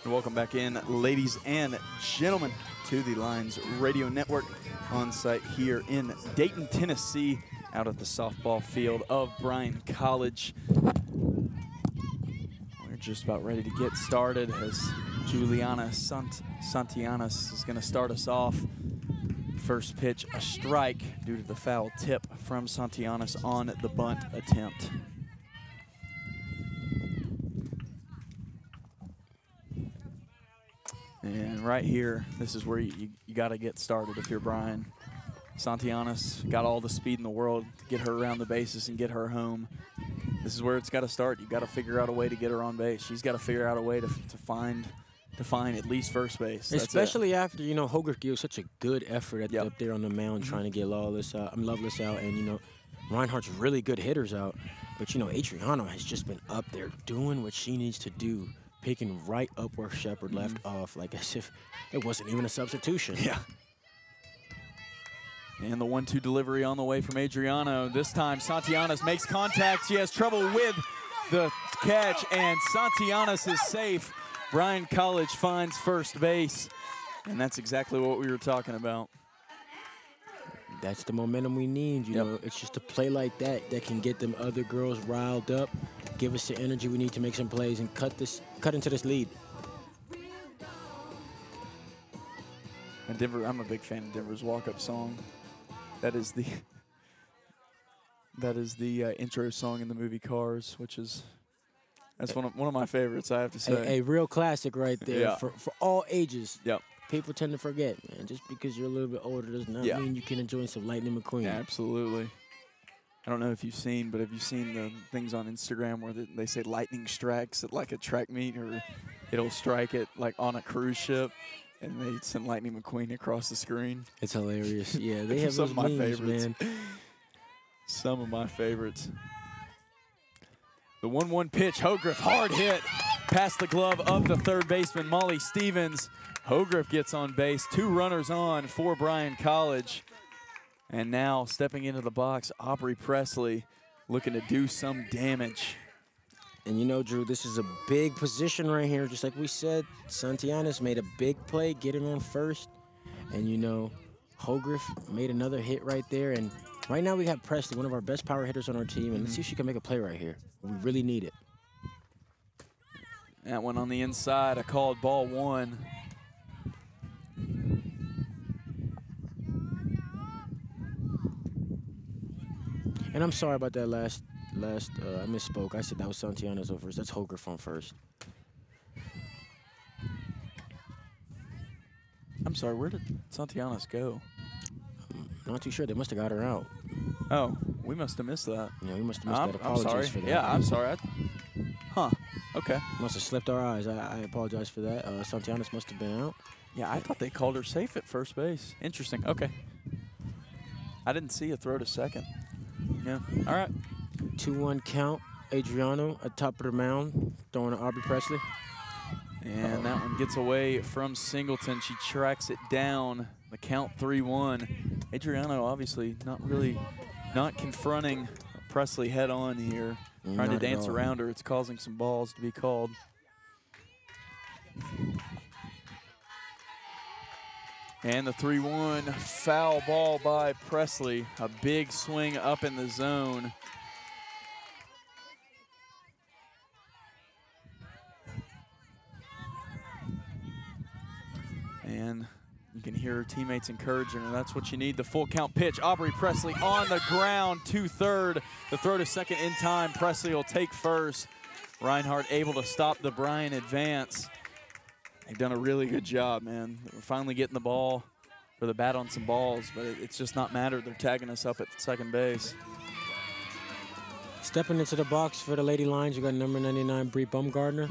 Welcome back in, ladies and gentlemen, to the Lions Radio Network on site here in Dayton, Tennessee, out at the softball field of Bryan College. We're just about ready to get started as Juliana Sant- Santianas is going to start us off. First pitch, a strike due to the foul tip from Santianas on the bunt attempt. And right here, this is where you, you, you got to get started if you're Bryan. Santianas got all the speed in the world to get her around the bases and get her home. This is where it's got to start. You've got to figure out a way to get her on base. She's got to figure out a way to, to find to find at least first base. That's it. Especially after, you know, Hogarth gave such a good effort at Yep. up there on the mound mm-hmm. trying to get Lawless out, I'm Lovelace out, and, you know, Reinhardt's really good hitters out. But, you know, Adriano has just been up there doing what she needs to do, picking right up where Shepard left mm-hmm. off, like as if it wasn't even a substitution. Yeah. And the one-two delivery on the way from Adriano. This time, Santianas makes contact. She has trouble with the catch, and Santianas is safe. Bryan College finds first base, and that's exactly what we were talking about. That's the momentum we need. You Yep. know, it's just a play like that that can get them other girls riled up, give us the energy we need to make some plays and cut this, cut into this lead. And Denver, I'm a big fan of Denver's walk-up song. That is the that is the uh, intro song in the movie Cars, which is that's one of one of my favorites. I have to say. A, a real classic right there Yeah. for, for all ages. Yep. People tend to forget, man. Just because you're a little bit older does not Yeah. mean you can enjoy some Lightning McQueen. Absolutely. I don't know if you've seen, but have you seen the things on Instagram where they, they say lightning strikes at like a track meet, or it'll strike it like on a cruise ship, and they send Lightning McQueen across the screen. It's hilarious. Yeah, they have Some of my memes, favorites. man. Some of my favorites. The 1 1 pitch, Hogriff, hard hit past the glove of the third baseman, Molly Stevens. Hogriff gets on base, two runners on for Bryan College. And now stepping into the box, Aubrey Presley looking to do some damage. And you know, Drew, this is a big position right here. Just like we said, Santianas made a big play, getting on first. And you know, Hogriff made another hit right there. And right now we got Presley, one of our best power hitters on our team. And let's see if she can make a play right here. We really need it. That one on the inside, a called ball one. And I'm sorry about that last last uh, I misspoke. I said that was Santianas on first. That's Hogarth on first. I'm sorry, where did Santianas go? I'm Not too sure. They must have got her out. Oh, we must have missed that. Yeah, we must have missed I'm, that. I'm Apologies sorry. for that. Yeah, I'm sorry. I. Okay. Must have slipped our eyes. I, I apologize for that. Uh, Santianas must have been out. Yeah, I thought they called her safe at first base. Interesting. Okay. I didn't see a throw to second. Yeah. All right. 2-1 count. Adriano at top of the mound, throwing to Aubrey Presley. And that one gets away from Singleton. She tracks it down. The count 3-1. Adriano obviously not really not confronting Presley head on here. Trying Not to dance all. around her. It's causing some balls to be called. And the 3-1 foul ball by Presley. A big swing up in the zone. And you can hear her teammates encouraging her. That's what you need. The full count pitch. Aubrey Presley on the ground, two third. The throw to second in time. Presley will take first. Reinhardt able to stop the Bryan advance. They've done a really good job, man. We're finally getting the ball or the bat on some balls, but it- it's just not mattered. They're tagging us up at second base. Stepping into the box for the Lady Lions, you got number 99, Bree Bumgardner.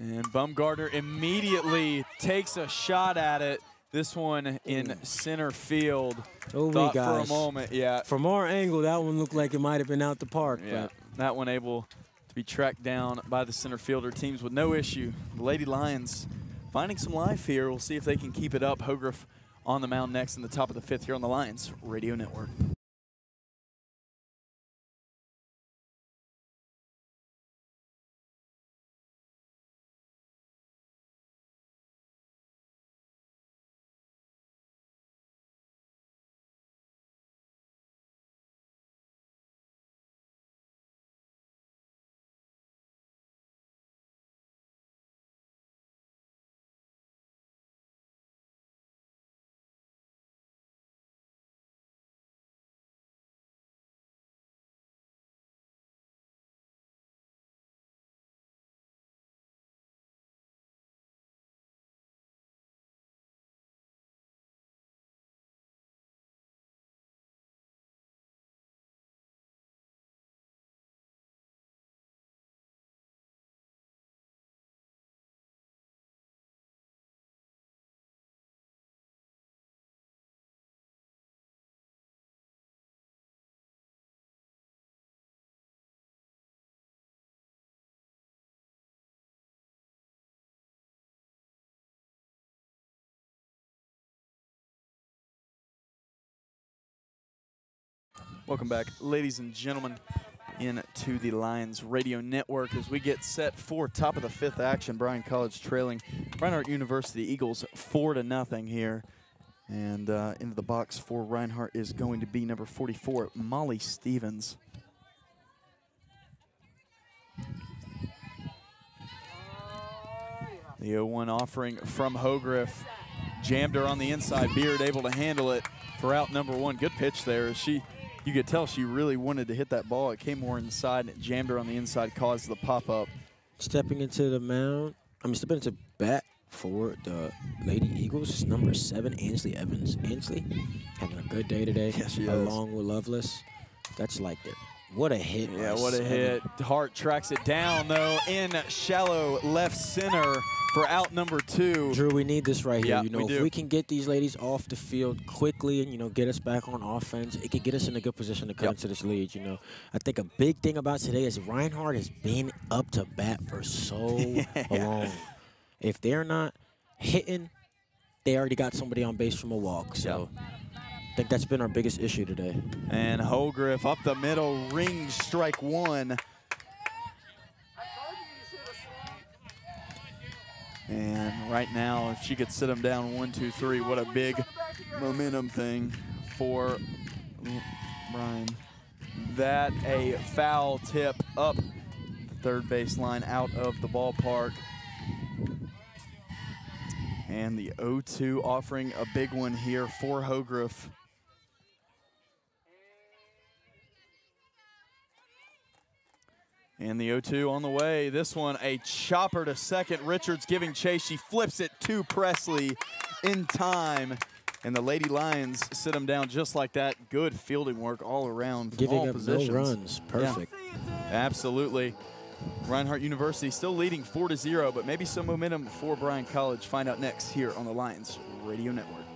And Bumgardner immediately takes a shot at it. This one in center field. Oh, Thought for a moment, yeah. From our angle, that one looked like it might have been out the park. Yeah, But that one able to be tracked down by the center fielder teams with no issue. The Lady Lions finding some life here. We'll see if they can keep it up. Hogriff on the mound next in the top of the fifth here on the Lions Radio Network. Welcome back, ladies and gentlemen, into the Lions Radio Network as we get set for top of the fifth action. Bryan College trailing Reinhardt University Eagles four to nothing here. And uh, into the box for Reinhardt is going to be number 44, Molly Stevens. The 0-1 offering from Hogriff. Jammed her on the inside. Beard able to handle it for out number one. Good pitch there. She, you could tell she really wanted to hit that ball. It came more inside and it jammed her on the inside, caused the pop up. stepping into the mound, I mean, stepping into bat for the Lady Eagles is number seven, Ansley Evans. Ansley having a good day today, Yes, she is. along with Lovelace. That's like the, what a hit. Yeah, what a hit. Hart tracks it down though in shallow left center for out number two. Drew, we need this right here. Yeah, you know, we if we can get these ladies off the field quickly and you know get us back on offense, it could get us in a good position to cut Yep. into this lead. You know, I think a big thing about today is Reinhardt has been up to bat for so long. If they're not hitting, they already got somebody on base from a walk. So I think that's been our biggest issue today. And Hogriff up the middle, ring strike one. And right now, if she could sit him down one, two, three, what a big momentum thing for Bryan. That a foul tip up the third baseline out of the ballpark. And the 0-2 offering a big one here for Hogriff. And the 0-2 on the way. This one, a chopper to second. Richards giving chase. She flips it to Presley in time. And the Lady Lions sit them down just like that. Good fielding work all around Giving all up positions. no runs. Perfect. Absolutely. Reinhardt University still leading 4 to 0, but maybe some momentum for Bryan College. Find out next here on the Lions Radio Network.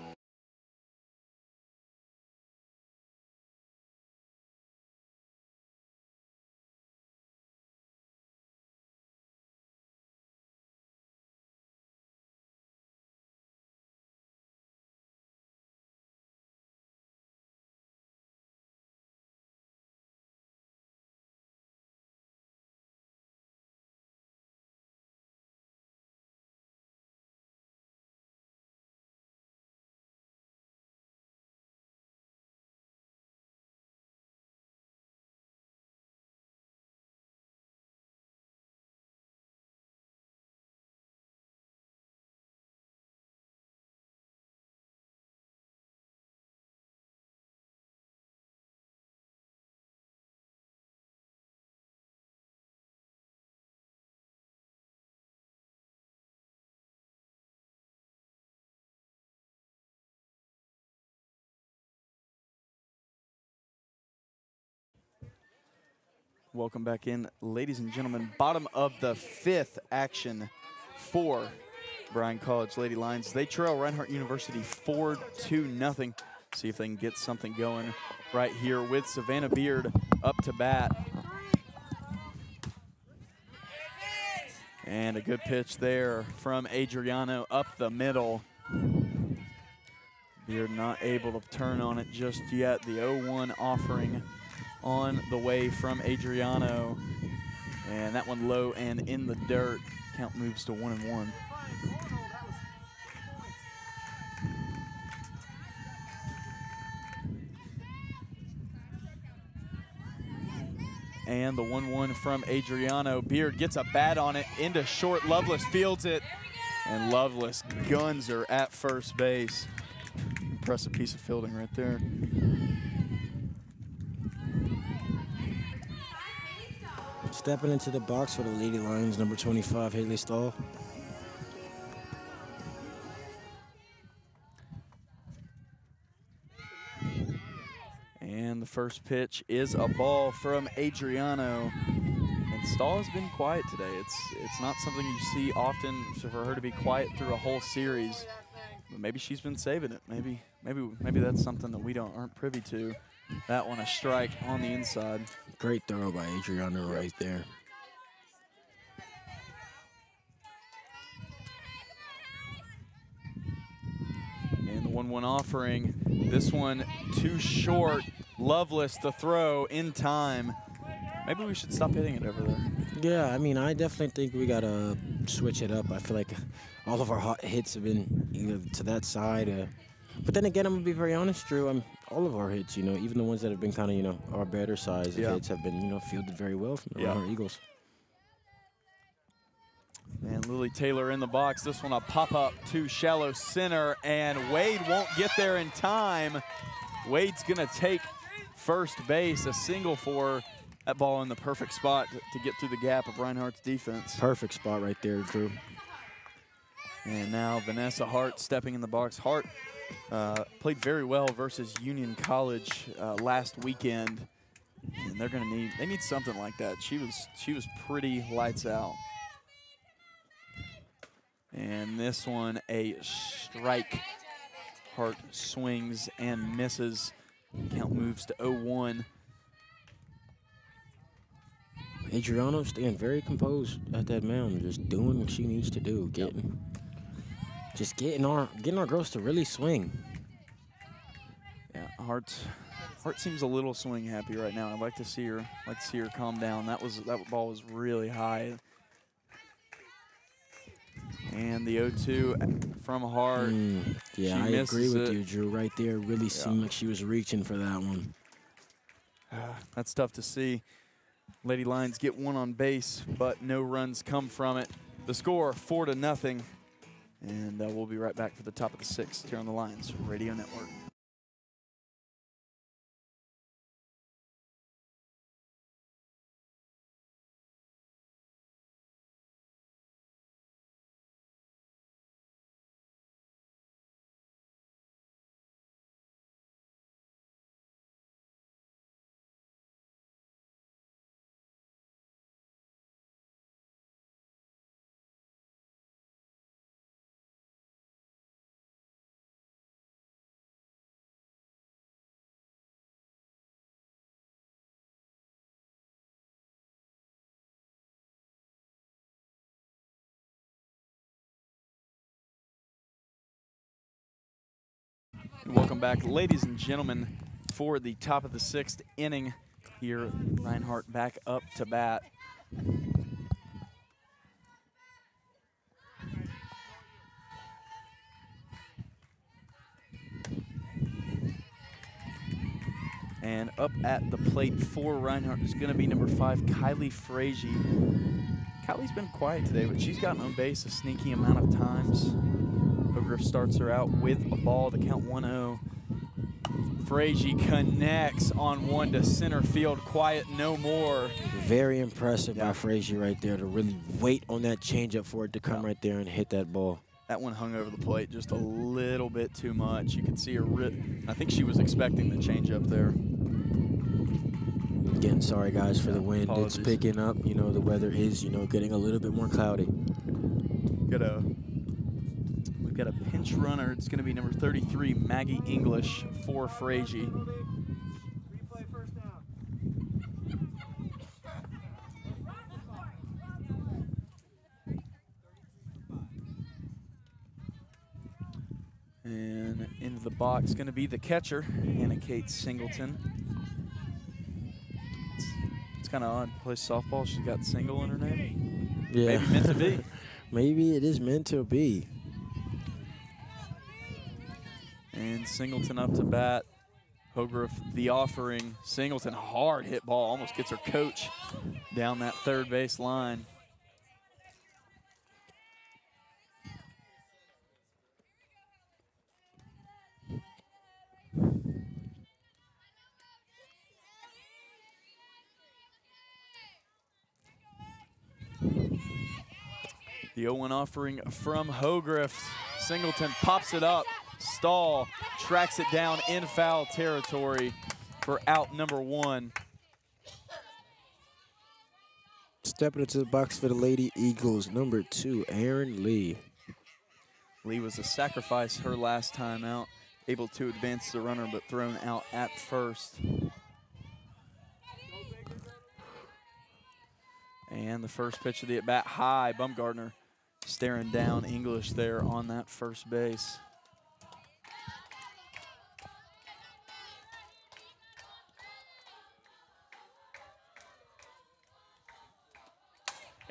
Welcome back in, ladies and gentlemen. Bottom of the fifth action for Bryan College Lady Lions. They trail Reinhardt University 4-2 nothing. See if they can get something going right here with Savannah Beard up to bat. And a good pitch there from Adriano up the middle. Beard not able to turn on it just yet. The 0-1 offering on the way from Adriano. And that one low and in the dirt. Count moves to one and one. And the 1-1 from Adriano. Beard gets a bat on it into short. Lovelace fields it. And Lovelace guns her at first base. Impressive piece of fielding right there. Stepping into the box for the Lady Lions, number 25, Haley Stahl. And the first pitch is a ball from Adriano. And Stahl has been quiet today. It's it's not something you see often for her to be quiet through a whole series. But maybe she's been saving it. Maybe maybe maybe that's something that we don't aren't privy to. That one a strike on the inside. Great throw by Adriano right there. And the 1-1 offering. This one too short. Lovelace the throw in time. Maybe we should stop hitting it over there. Yeah, I mean, I definitely think we gotta switch it up. I feel like all of our hot hits have been either to that side. Uh, but then again, I'm gonna be very honest, Drew. Um, all of our hits, you know, even the ones that have been kind of, you know, our better size Yeah. hits have been, you know, fielded very well from the Yeah. Reinhardt Eagles. And Lily Taylor in the box. This one a pop up to shallow center, and Wade won't get there in time. Wade's gonna take first base, a single for that ball in the perfect spot to, to get through the gap of Reinhardt's defense. Perfect spot right there, Drew. And now Vanessa Hart stepping in the box. Hart uh, played very well versus Union College uh, last weekend, and they're gonna need they need something like that. She was she was pretty lights out. And this one a strike. Hart swings and misses. Count moves to 0-1. Adriano staying very composed at that mound, just doing what she needs to do, getting, just getting our getting our girls to really swing. Yeah, Hart Hart seems a little swing happy right now. I'd like to see her like to see her calm down. That was that ball was really high. And the 0-2 from Hart. Mm, yeah, I agree with it. you, Drew. Right there, really seemed like she was reaching for that one. That's tough to see. Lady Lions get one on base, but no runs come from it. The score, four to nothing. And uh, we'll be right back for the top of the sixth here on the Lions Radio Network. Back, ladies and gentlemen, for the top of the sixth inning here. Reinhardt back up to bat. And up at the plate for Reinhardt is going to be number five, Kylie Frazee. Kylie's been quiet today, but she's gotten on base a sneaky amount of times. Hogriff starts her out with a ball to count 1-0. Frazee connects on one to center field. Quiet no more. Very impressive Yeah. by Frazier right there to really wait on that changeup for it to come Yeah. right there and hit that ball. That one hung over the plate just a little bit too much. You could see her rip. I think she was expecting the changeup there. Again, sorry guys for the wind. Apologies. It's picking up. You know, the weather is, you know, getting a little bit more cloudy. Got a uh, we've got a pinch runner. It's going to be number 33, Maggie English for Frazee. And into the box going to be the catcher, Hannah Kate Singleton. It's, it's kind of odd. Plays softball. She's got single in her name. Yeah. Maybe meant to be. Maybe it is meant to be. And Singleton up to bat. Hogriff, the offering. Singleton, hard hit ball, almost gets her coach down that third base line. The 0-1 offering from Hogriff. Singleton pops it up. Stahl tracks it down in foul territory for out number one. Stepping into the box for the Lady Eagles, number two, Aaron Lee. Lee was a sacrifice her last time out, able to advance the runner but thrown out at first. And the first pitch of the at bat high, Bumgardner staring down English there on that first base.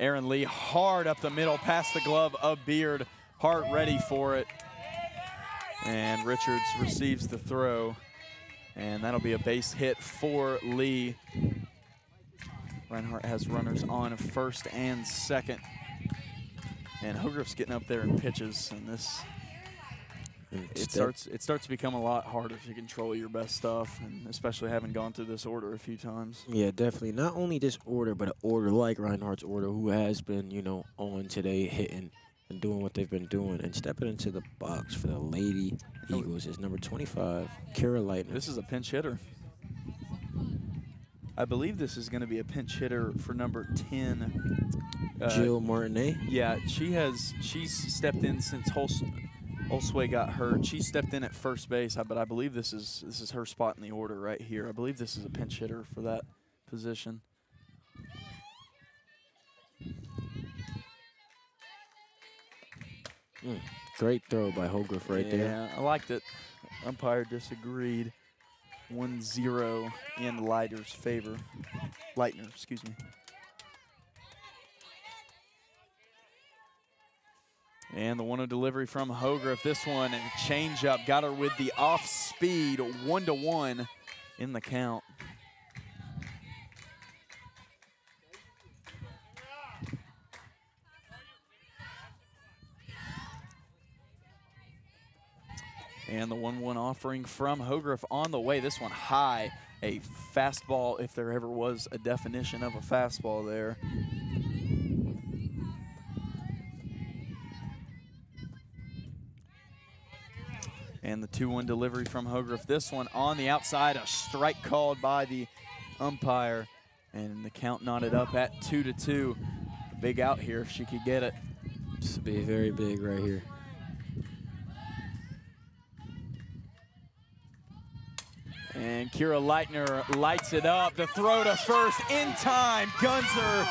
Aaron Lee hard up the middle, past the glove of Beard. Hart ready for it. And Richards receives the throw. And that'll be a base hit for Lee. Reinhardt has runners on first and second. And Hogriff's getting up there in pitches, and this And it starts it starts to become a lot harder to control your best stuff, and especially having gone through this order a few times. Yeah, definitely. Not only this order, but an order like Reinhardt's order, who has been, you know, on today, hitting and doing what they've been doing, and stepping into the box for the Lady Oh. Eagles is number 25, Kara Lightner. This is a pinch hitter. I believe this is going to be a pinch hitter for number 10. uh, Jill Martinet. Yeah, she has. She's stepped in since Hols- Holsway got hurt. She stepped in at first base, but I believe this is this is her spot in the order right here. I believe this is a pinch hitter for that position. Mm, great throw by Hogriff right yeah, there. Yeah, I liked it. Umpire disagreed. 1-0 in Leiter's favor. Leitner, excuse me. And the 1-0 delivery from Hogriff. This one, and changeup, got her with the off-speed, One-to-one in the count. And the 1-1 offering from Hogriff on the way. This one high, a fastball if there ever was a definition of a fastball there. And the 2-1 delivery from Hogriff. This one on the outside, a strike called by the umpire. And the count knotted up at 2 to 2. Big out here if she could get it. This would be very big right here. And Kira Leitner lights it up. The throw to first in time. Gunzer.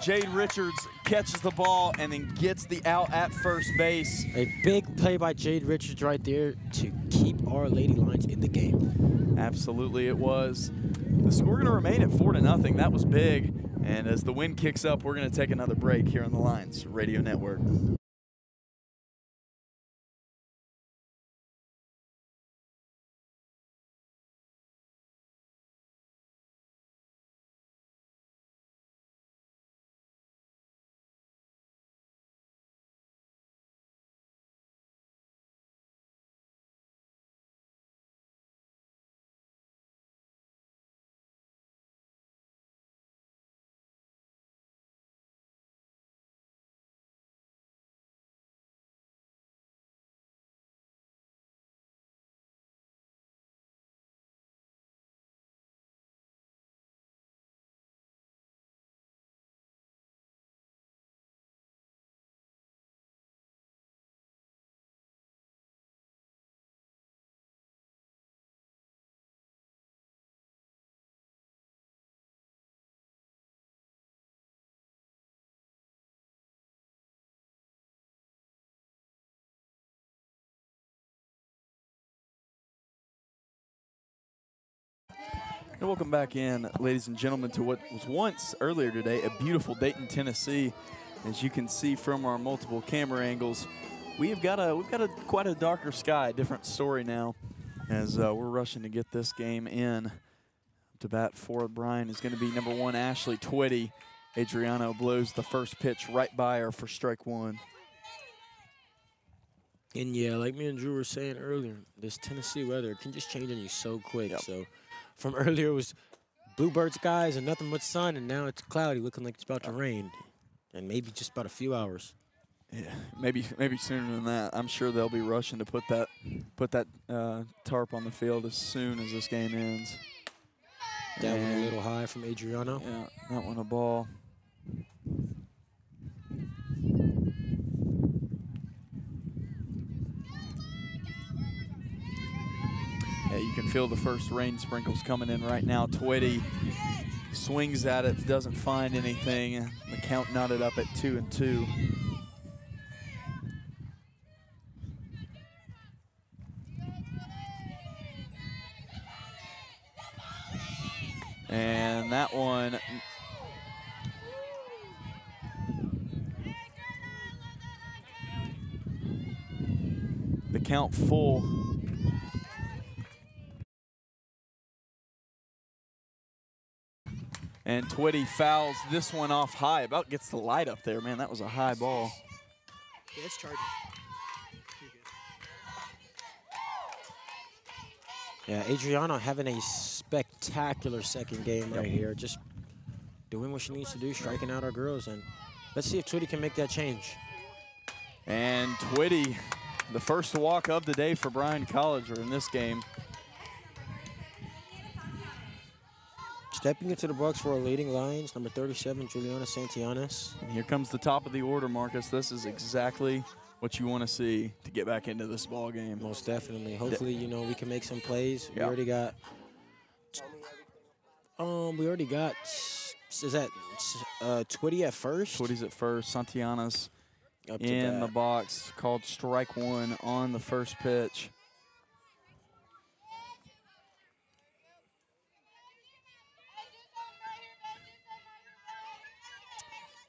Jade Richards catches the ball and then gets the out at first base. A big play by Jade Richards right there to keep our Lady Lions in the game. Absolutely, it was. The score going to remain at four to nothing. That was big. And as the wind kicks up, we're going to take another break here on the Lions Radio Network. And welcome back in, ladies and gentlemen, to what was once earlier today a beautiful Dayton, Tennessee. As you can see from our multiple camera angles, we have got a we've got a quite a darker sky, different story now. As uh, we're rushing to get this game in. To bat for Bryan is going to be number one Ashley Twitty. Adriano blows the first pitch right by her for strike one. And yeah, like me and Drew were saying earlier, this Tennessee weather can just change on you so quick. Yep. So from earlier it was bluebird skies and nothing but sun, and now it's cloudy, looking like it's about to rain, and maybe just about a few hours. Yeah, maybe maybe sooner than that. I'm sure they'll be rushing to put that put that uh, tarp on the field as soon as this game ends. That one a little high from Adriano. Yeah, that one a ball. Can feel the first rain sprinkles coming in right now. Twitty swings at it, doesn't find anything. The count knotted up at two and two. And that one the count full. And Twitty fouls this one off high. About gets the light up there, man. That was a high ball. Yeah, it's charging. Yeah, Adriano having a spectacular second game right here. Just doing what she needs to do, striking out our girls, and let's see if Twitty can make that change. And Twitty, the first walk of the day for Bryan College in this game. Stepping into the box for our leading Lions, number 37, Juliana Santianes. And here comes the top of the order, Marcus. This is exactly what you want to see to get back into this ball game. Most definitely. Hopefully, you know, we can make some plays. We already got. Um, we already got. Is that uh, Twitty at first? Twitty's at first. Santiana's Up to in the box, called strike one on the first pitch.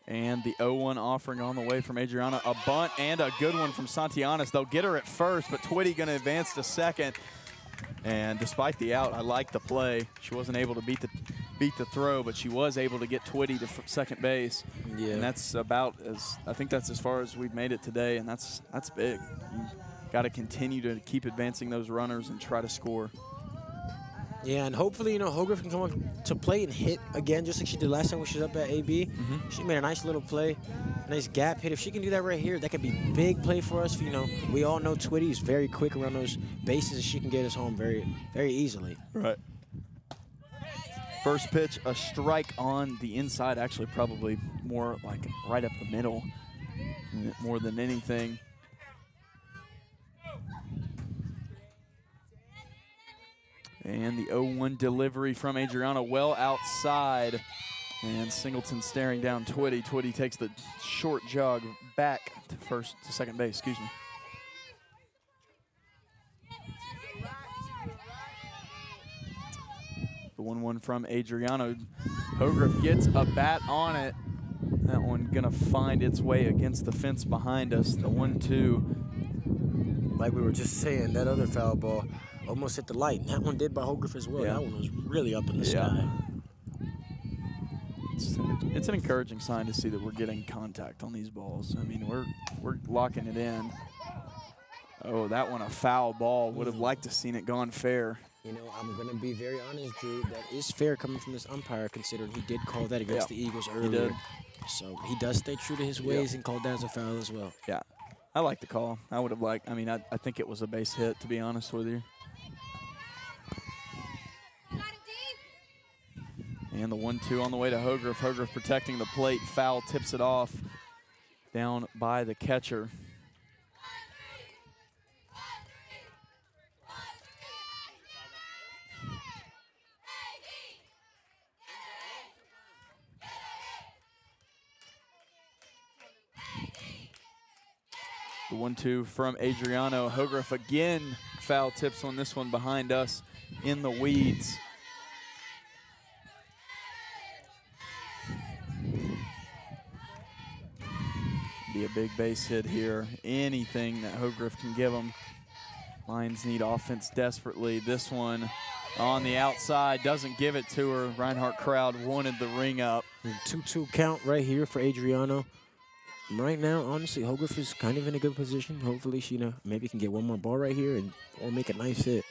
And the 0-1 offering on the way from Adriana. A bunt and a good one from Santianas. They'll get her at first, but Twitty going to advance to second. And despite the out, I like the play. She wasn't able to beat the beat the throw, but she was able to get Twitty to f- second base. Yeah. And that's about as I think that's as far as we've made it today, and that's that's big. You got to continue to keep advancing those runners and try to score. Yeah, and hopefully, you know, Hogriff can come up to play and hit again, just like she did last time when she was up at AB. Mhm. She made a nice little play, nice gap hit. If she can do that right here, that could be big play for us. You know, we all know Twitty is very quick around those bases, and she can get us home very, very easily. Right. First pitch, a strike on the inside, actually probably more like right up the middle more than anything. And the 0-1 delivery from Adriana well outside. And Singleton staring down Twitty. Twitty takes the short jog back to first to second base, excuse me. The 1-1 from Adriano. Hogriff gets a bat on it. That one gonna find its way against the fence behind us. The 1-2. Like we were just saying, that other foul ball almost hit the light. And that one did by Hogriff as well. Yeah. That one was really up in the Yeah. sky. It's, it's an encouraging sign to see that we're getting contact on these balls. I mean, we're we're locking it in. Oh, that one a foul ball. Would have mm. liked to seen it gone fair. You know, I'm going to be very honest, Drew. That is fair coming from this umpire, considering he did call that against Yeah, the Eagles he earlier. did. So he does stay true to his Yeah. ways and called that as a foul as well. Yeah, I like the call. I would have liked. I mean, I, I think it was a base hit. To be honest with you. And the one-two on the way to Hogriff. Hogriff protecting the plate. Foul tips it off down by the catcher. The one-two from Adriano. Hogriff again foul tips on this one behind us in the weeds. Be a big base hit here. Anything that Hogriff can give them. Lions need offense desperately. This one on the outside doesn't give it to her. Reinhardt crowd wanted the ring up. 2-2 count right here for Adriano. Right now, honestly, Hogriff is kind of in a good position. Hopefully, she you know, maybe can get one more ball right here and or make a nice hit.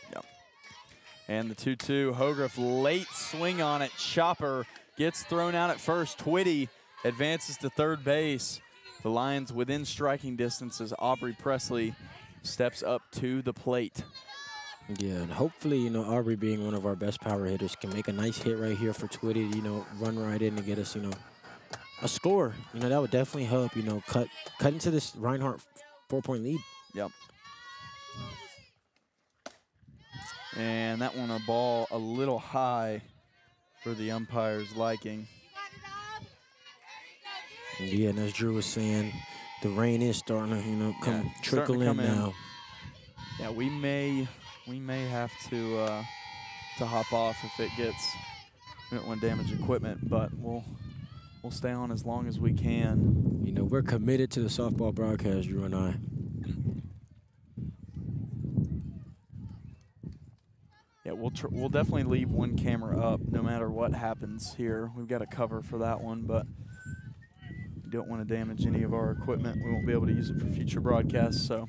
And the 2 2, Hogriff late swing on it. Chopper gets thrown out at first. Twitty advances to third base. The Lions within striking distance as Aubrey Presley steps up to the plate. Yeah, and hopefully, you know, Aubrey being one of our best power hitters can make a nice hit right here for Twitty, you know, run right in and get us, you know, a score. You know, that would definitely help, you know, cut cut into this Reinhardt four-point lead. Yep. And that one a ball a little high for the umpire's liking. Yeah, and as Drew was saying, the rain is starting to, you know, come Yeah, trickle in now. Yeah, we may we may have to uh, to hop off if it gets we don't want to damage equipment, but we'll we'll stay on as long as we can. You know, we're committed to the softball broadcast, Drew and I. Yeah, we'll tr- we'll definitely leave one camera up no matter what happens here. We've got a cover for that one, but we don't want to damage any of our equipment. We won't be able to use it for future broadcasts, so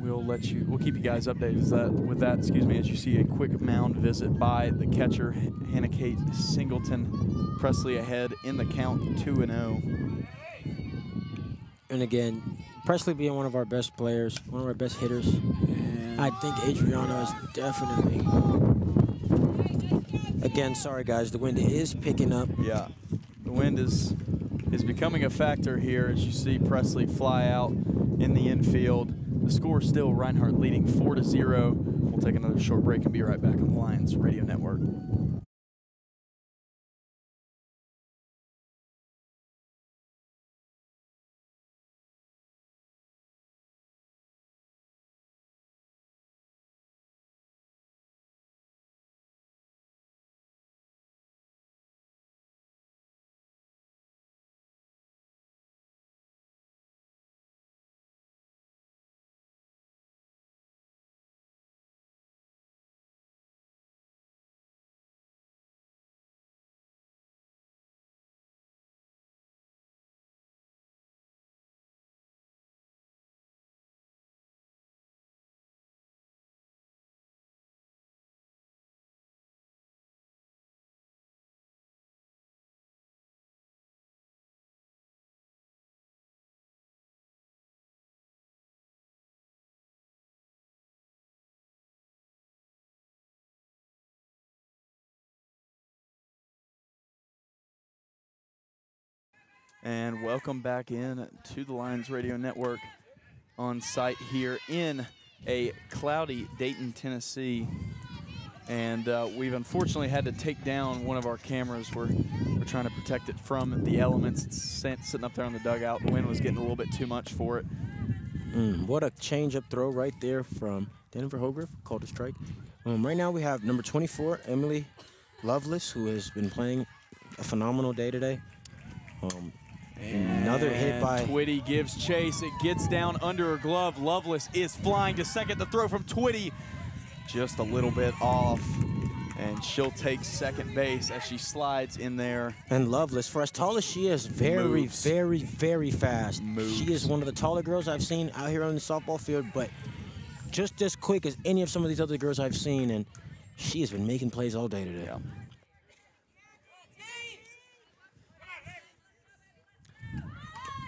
we'll let you. We'll keep you guys updated as that, with that. Excuse me, as you see a quick mound visit by the catcher Hannah Kate Singleton. Presley ahead in the count, two and oh. zero. And again, Presley being one of our best players, one of our best hitters, And I think Adriano is definitely. Again, sorry guys, the wind is picking up. Yeah, the wind is is becoming a factor here as you see Presley fly out in the infield. The score still Reinhardt leading four to zero. We'll take another short break and be right back on the Lions Radio Network. And welcome back in to the Lions Radio Network on site here in a cloudy Dayton, Tennessee. And uh, we've unfortunately had to take down one of our cameras. We're, we're trying to protect it from the elements. It's sitting up there on the dugout. The wind was getting a little bit too much for it. Mm, what a change-up throw right there from Denver Hogriff, called a strike. Um, right now we have number 24, Emily Lovelace, who has been playing a phenomenal day today. Um, Another hit by- Twitty gives chase. It gets down under her glove. Lovelace is flying to second. The throw from Twitty just a little bit off. And she'll take second base as she slides in there. and Lovelace, for as tall as she is, very, Moves. very, very fast. She is one of the taller girls I've seen out here on the softball field, but just as quick as any of some of these other girls I've seen, and she has been making plays all day today. Yeah.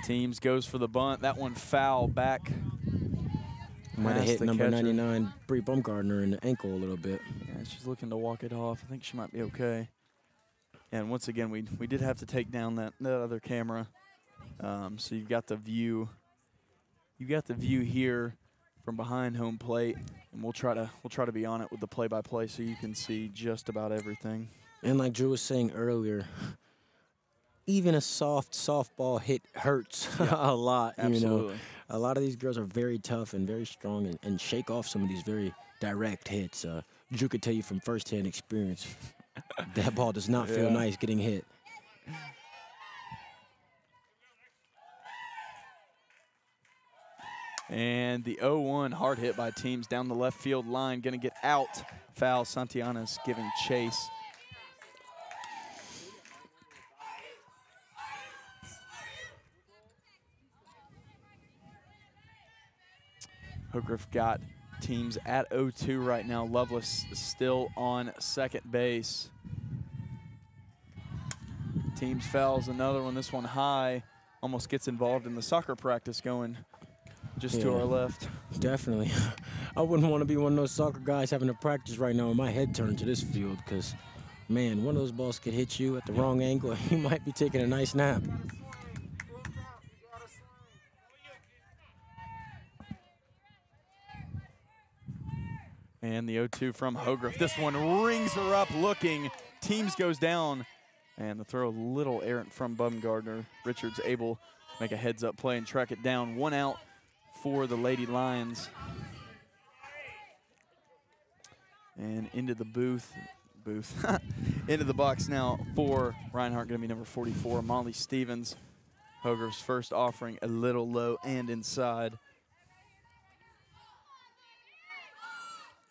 Teams goes for the bunt. That one foul back. Might have hit number catcher. 99, Bree Bumgardner, in the ankle a little bit. Yeah, she's looking to walk it off. I think she might be okay. And once again, we we did have to take down that, that other camera. Um, so you've got the view. You've got the view here from behind home plate, and we'll try to we'll try to be on it with the play-by-play so you can see just about everything. And like Drew was saying earlier, even a soft softball hit hurts a lot. You know, a lot of these girls are very tough and very strong and, and shake off some of these very direct hits. Uh, Drew could tell you from firsthand experience, that ball does not feel Yeah. nice getting hit. And the 0-1 hard hit by teams down the left field line, going to get out. Foul. Santiana's giving chase. Hogriff got teams at 0-2 right now. Lovelace still on second base. Teams fouls another one. This one high. Almost gets involved in the soccer practice going just to our left. Definitely. I wouldn't want to be one of those soccer guys having to practice right now with my head turned to this field because, man, one of those balls could hit you at the wrong angle you might be taking a nice nap. And the 0-2 from Hogriff. This one rings her up looking. Teams goes down. And the throw a little errant from Bumgardner. Richards able to make a heads up play and track it down. One out for the Lady Lions. And into the booth. Booth. into the box now for Reinhardt, going to be number 44, Molly Stevens. Hogriff's first offering a little low and inside.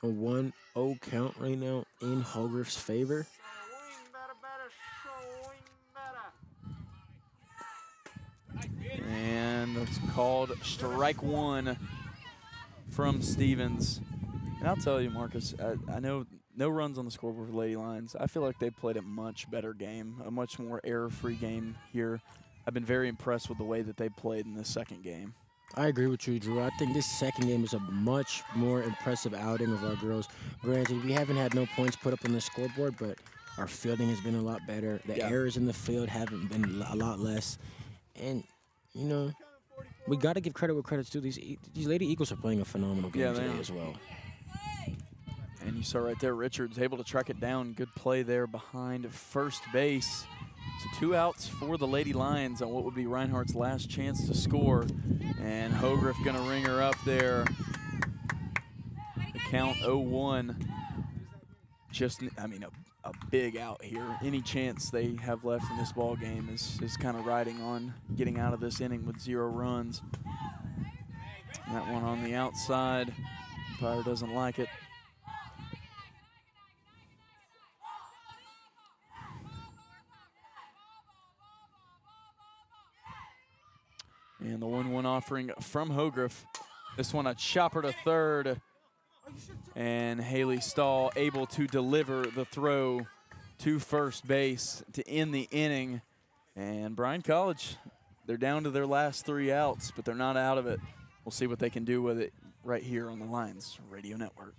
A 1 0 count right now in Hogriff's favor. And it's called strike one from Stevens. And I'll tell you, Marcus, I, I know no runs on the scoreboard for Lady Lions. I feel like they played a much better game, a much more error-free game here. I've been very impressed with the way that they played in this second game. I agree with you, Drew. I think this second game is a much more impressive outing of our girls. Granted, we haven't had no points put up on the scoreboard, but our fielding has been a lot better. The Yeah. errors in the field haven't been a lot less. And, you know, we got to give credit where credit's due. These, these Lady Eagles are playing a phenomenal game Yeah, today as well. And you saw right there, Richards able to track it down. Good play there behind first base. So two outs for the Lady Lions on what would be Reinhardt's last chance to score. And Hogriff gonna ring her up there. The count 0-1. Just, I mean, a, a big out here. Any chance they have left in this ball game is, is kind of riding on getting out of this inning with zero runs. That one on the outside. Umpire doesn't like it. And the 1 1 offering from Hogriff. This one a chopper to third. And Haley Stahl able to deliver the throw to first base to end the inning. And Bryan College, they're down to their last three outs, but they're not out of it. We'll see what they can do with it right here on the Lions Radio Network.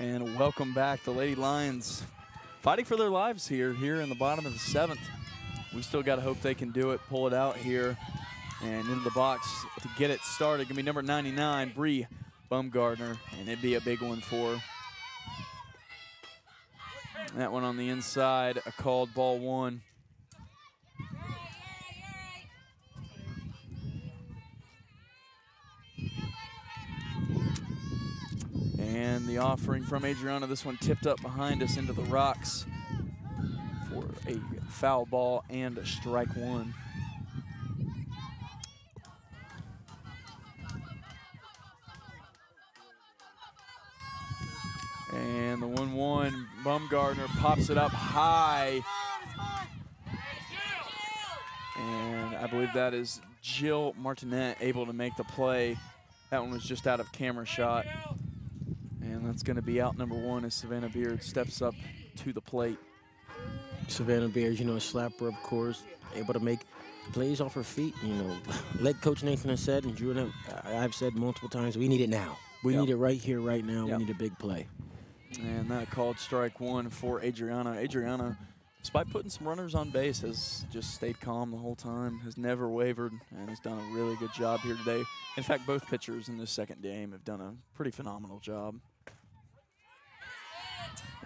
And welcome back. The Lady Lions fighting for their lives here, here in the bottom of the seventh. We still got to hope they can do it, pull it out here and into the box to get it started. Gonna be number 99, Bree Bumgardner, and it'd be a big one for. That one on the inside, a called ball one. And the offering from Adriana, this one tipped up behind us into the rocks for a foul ball and a strike one. And the 1-1, Bumgardner pops it up high. And I believe that is Jill Martinet able to make the play. That one was just out of camera shot. That's going to be out number one as Savannah Beard steps up to the plate. Savannah Beard's, you know, a slapper, of course, able to make plays off her feet. You know, like Coach Nathan has said, and Drew and I, I've said multiple times, we need it now. We Yep. need it right here, right now. Yep. We need a big play. And that called strike one for Adriana. Adriana, despite putting some runners on base, has just stayed calm the whole time, has never wavered, and has done a really good job here today. In fact, both pitchers in this second game have done a pretty phenomenal job.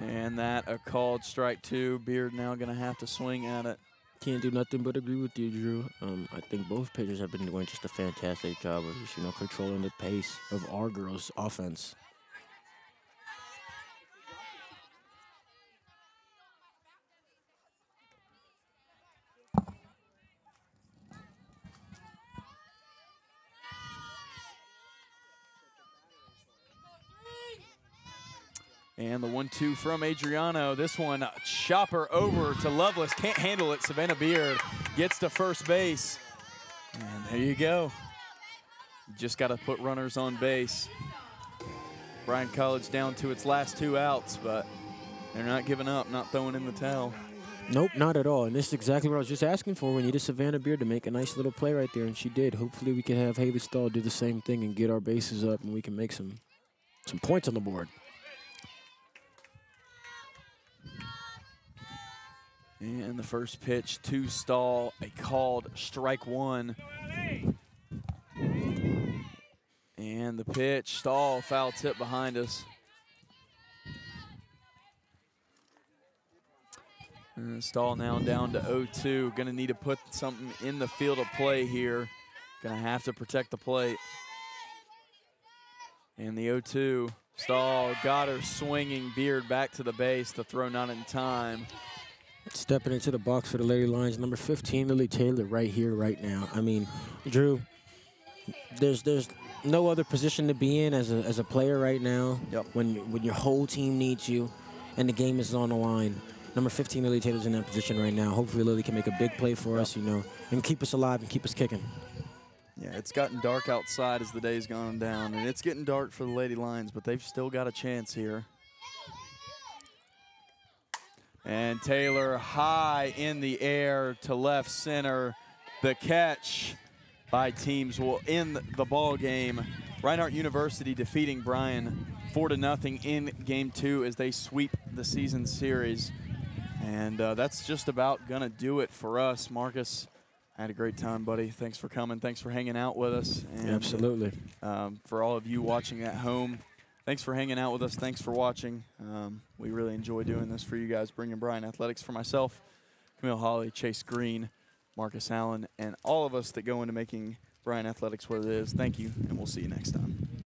And that a called strike two. Beard now going to have to swing at it. Can't do nothing but agree with you, Drew. Um, I think both pitchers have been doing just a fantastic job of just, you know, controlling the pace of our girls' offense. And the one-two from Adriano. This one, chopper over to Lovelace. Can't handle it. Savannah Beard gets to first base. And there you go. Just got to put runners on base. Bryan College down to its last two outs, but they're not giving up, not throwing in the towel. Nope, not at all. And this is exactly what I was just asking for. We needed Savannah Beard to make a nice little play right there, and she did. Hopefully, we can have Haley Stahl do the same thing and get our bases up, and we can make some some points on the board. And the first pitch to Stahl, a called strike one. And the pitch, Stahl, foul tip behind us. And Stahl now down to 0-2. Gonna need to put something in the field of play here. Gonna have to protect the plate. And the 0-2, Stahl got her swinging Beard back to the base. The throw not in time. Stepping into the box for the Lady Lions, number 15, Lily Taylor, right here, right now. I mean, Drew, there's there's no other position to be in as a, as a player right now. Yep. When when your whole team needs you, and the game is on the line. Number 15, Lily Taylor's in that position right now. Hopefully, Lily can make a big play for us, you know, and keep us alive and keep us kicking. Yeah, it's gotten dark outside as the day's gone down, and it's getting dark for the Lady Lions, but they've still got a chance here. And Taylor high in the air to left center. The catch by teams will end the ball game. Reinhardt University defeating Bryan four to nothing in game two as they sweep the season series. And uh, that's just about gonna do it for us, Marcus. I had a great time, buddy. Thanks for coming. Thanks for hanging out with us. And, Absolutely. um, for all of you watching at home, thanks for hanging out with us. Thanks for watching. Um, we really enjoy doing this for you guys, bringing Bryan Athletics for myself, Camille Holly, Chase Green, Marcus Allen, and all of us that go into making Bryan Athletics what it is. Thank you, and we'll see you next time.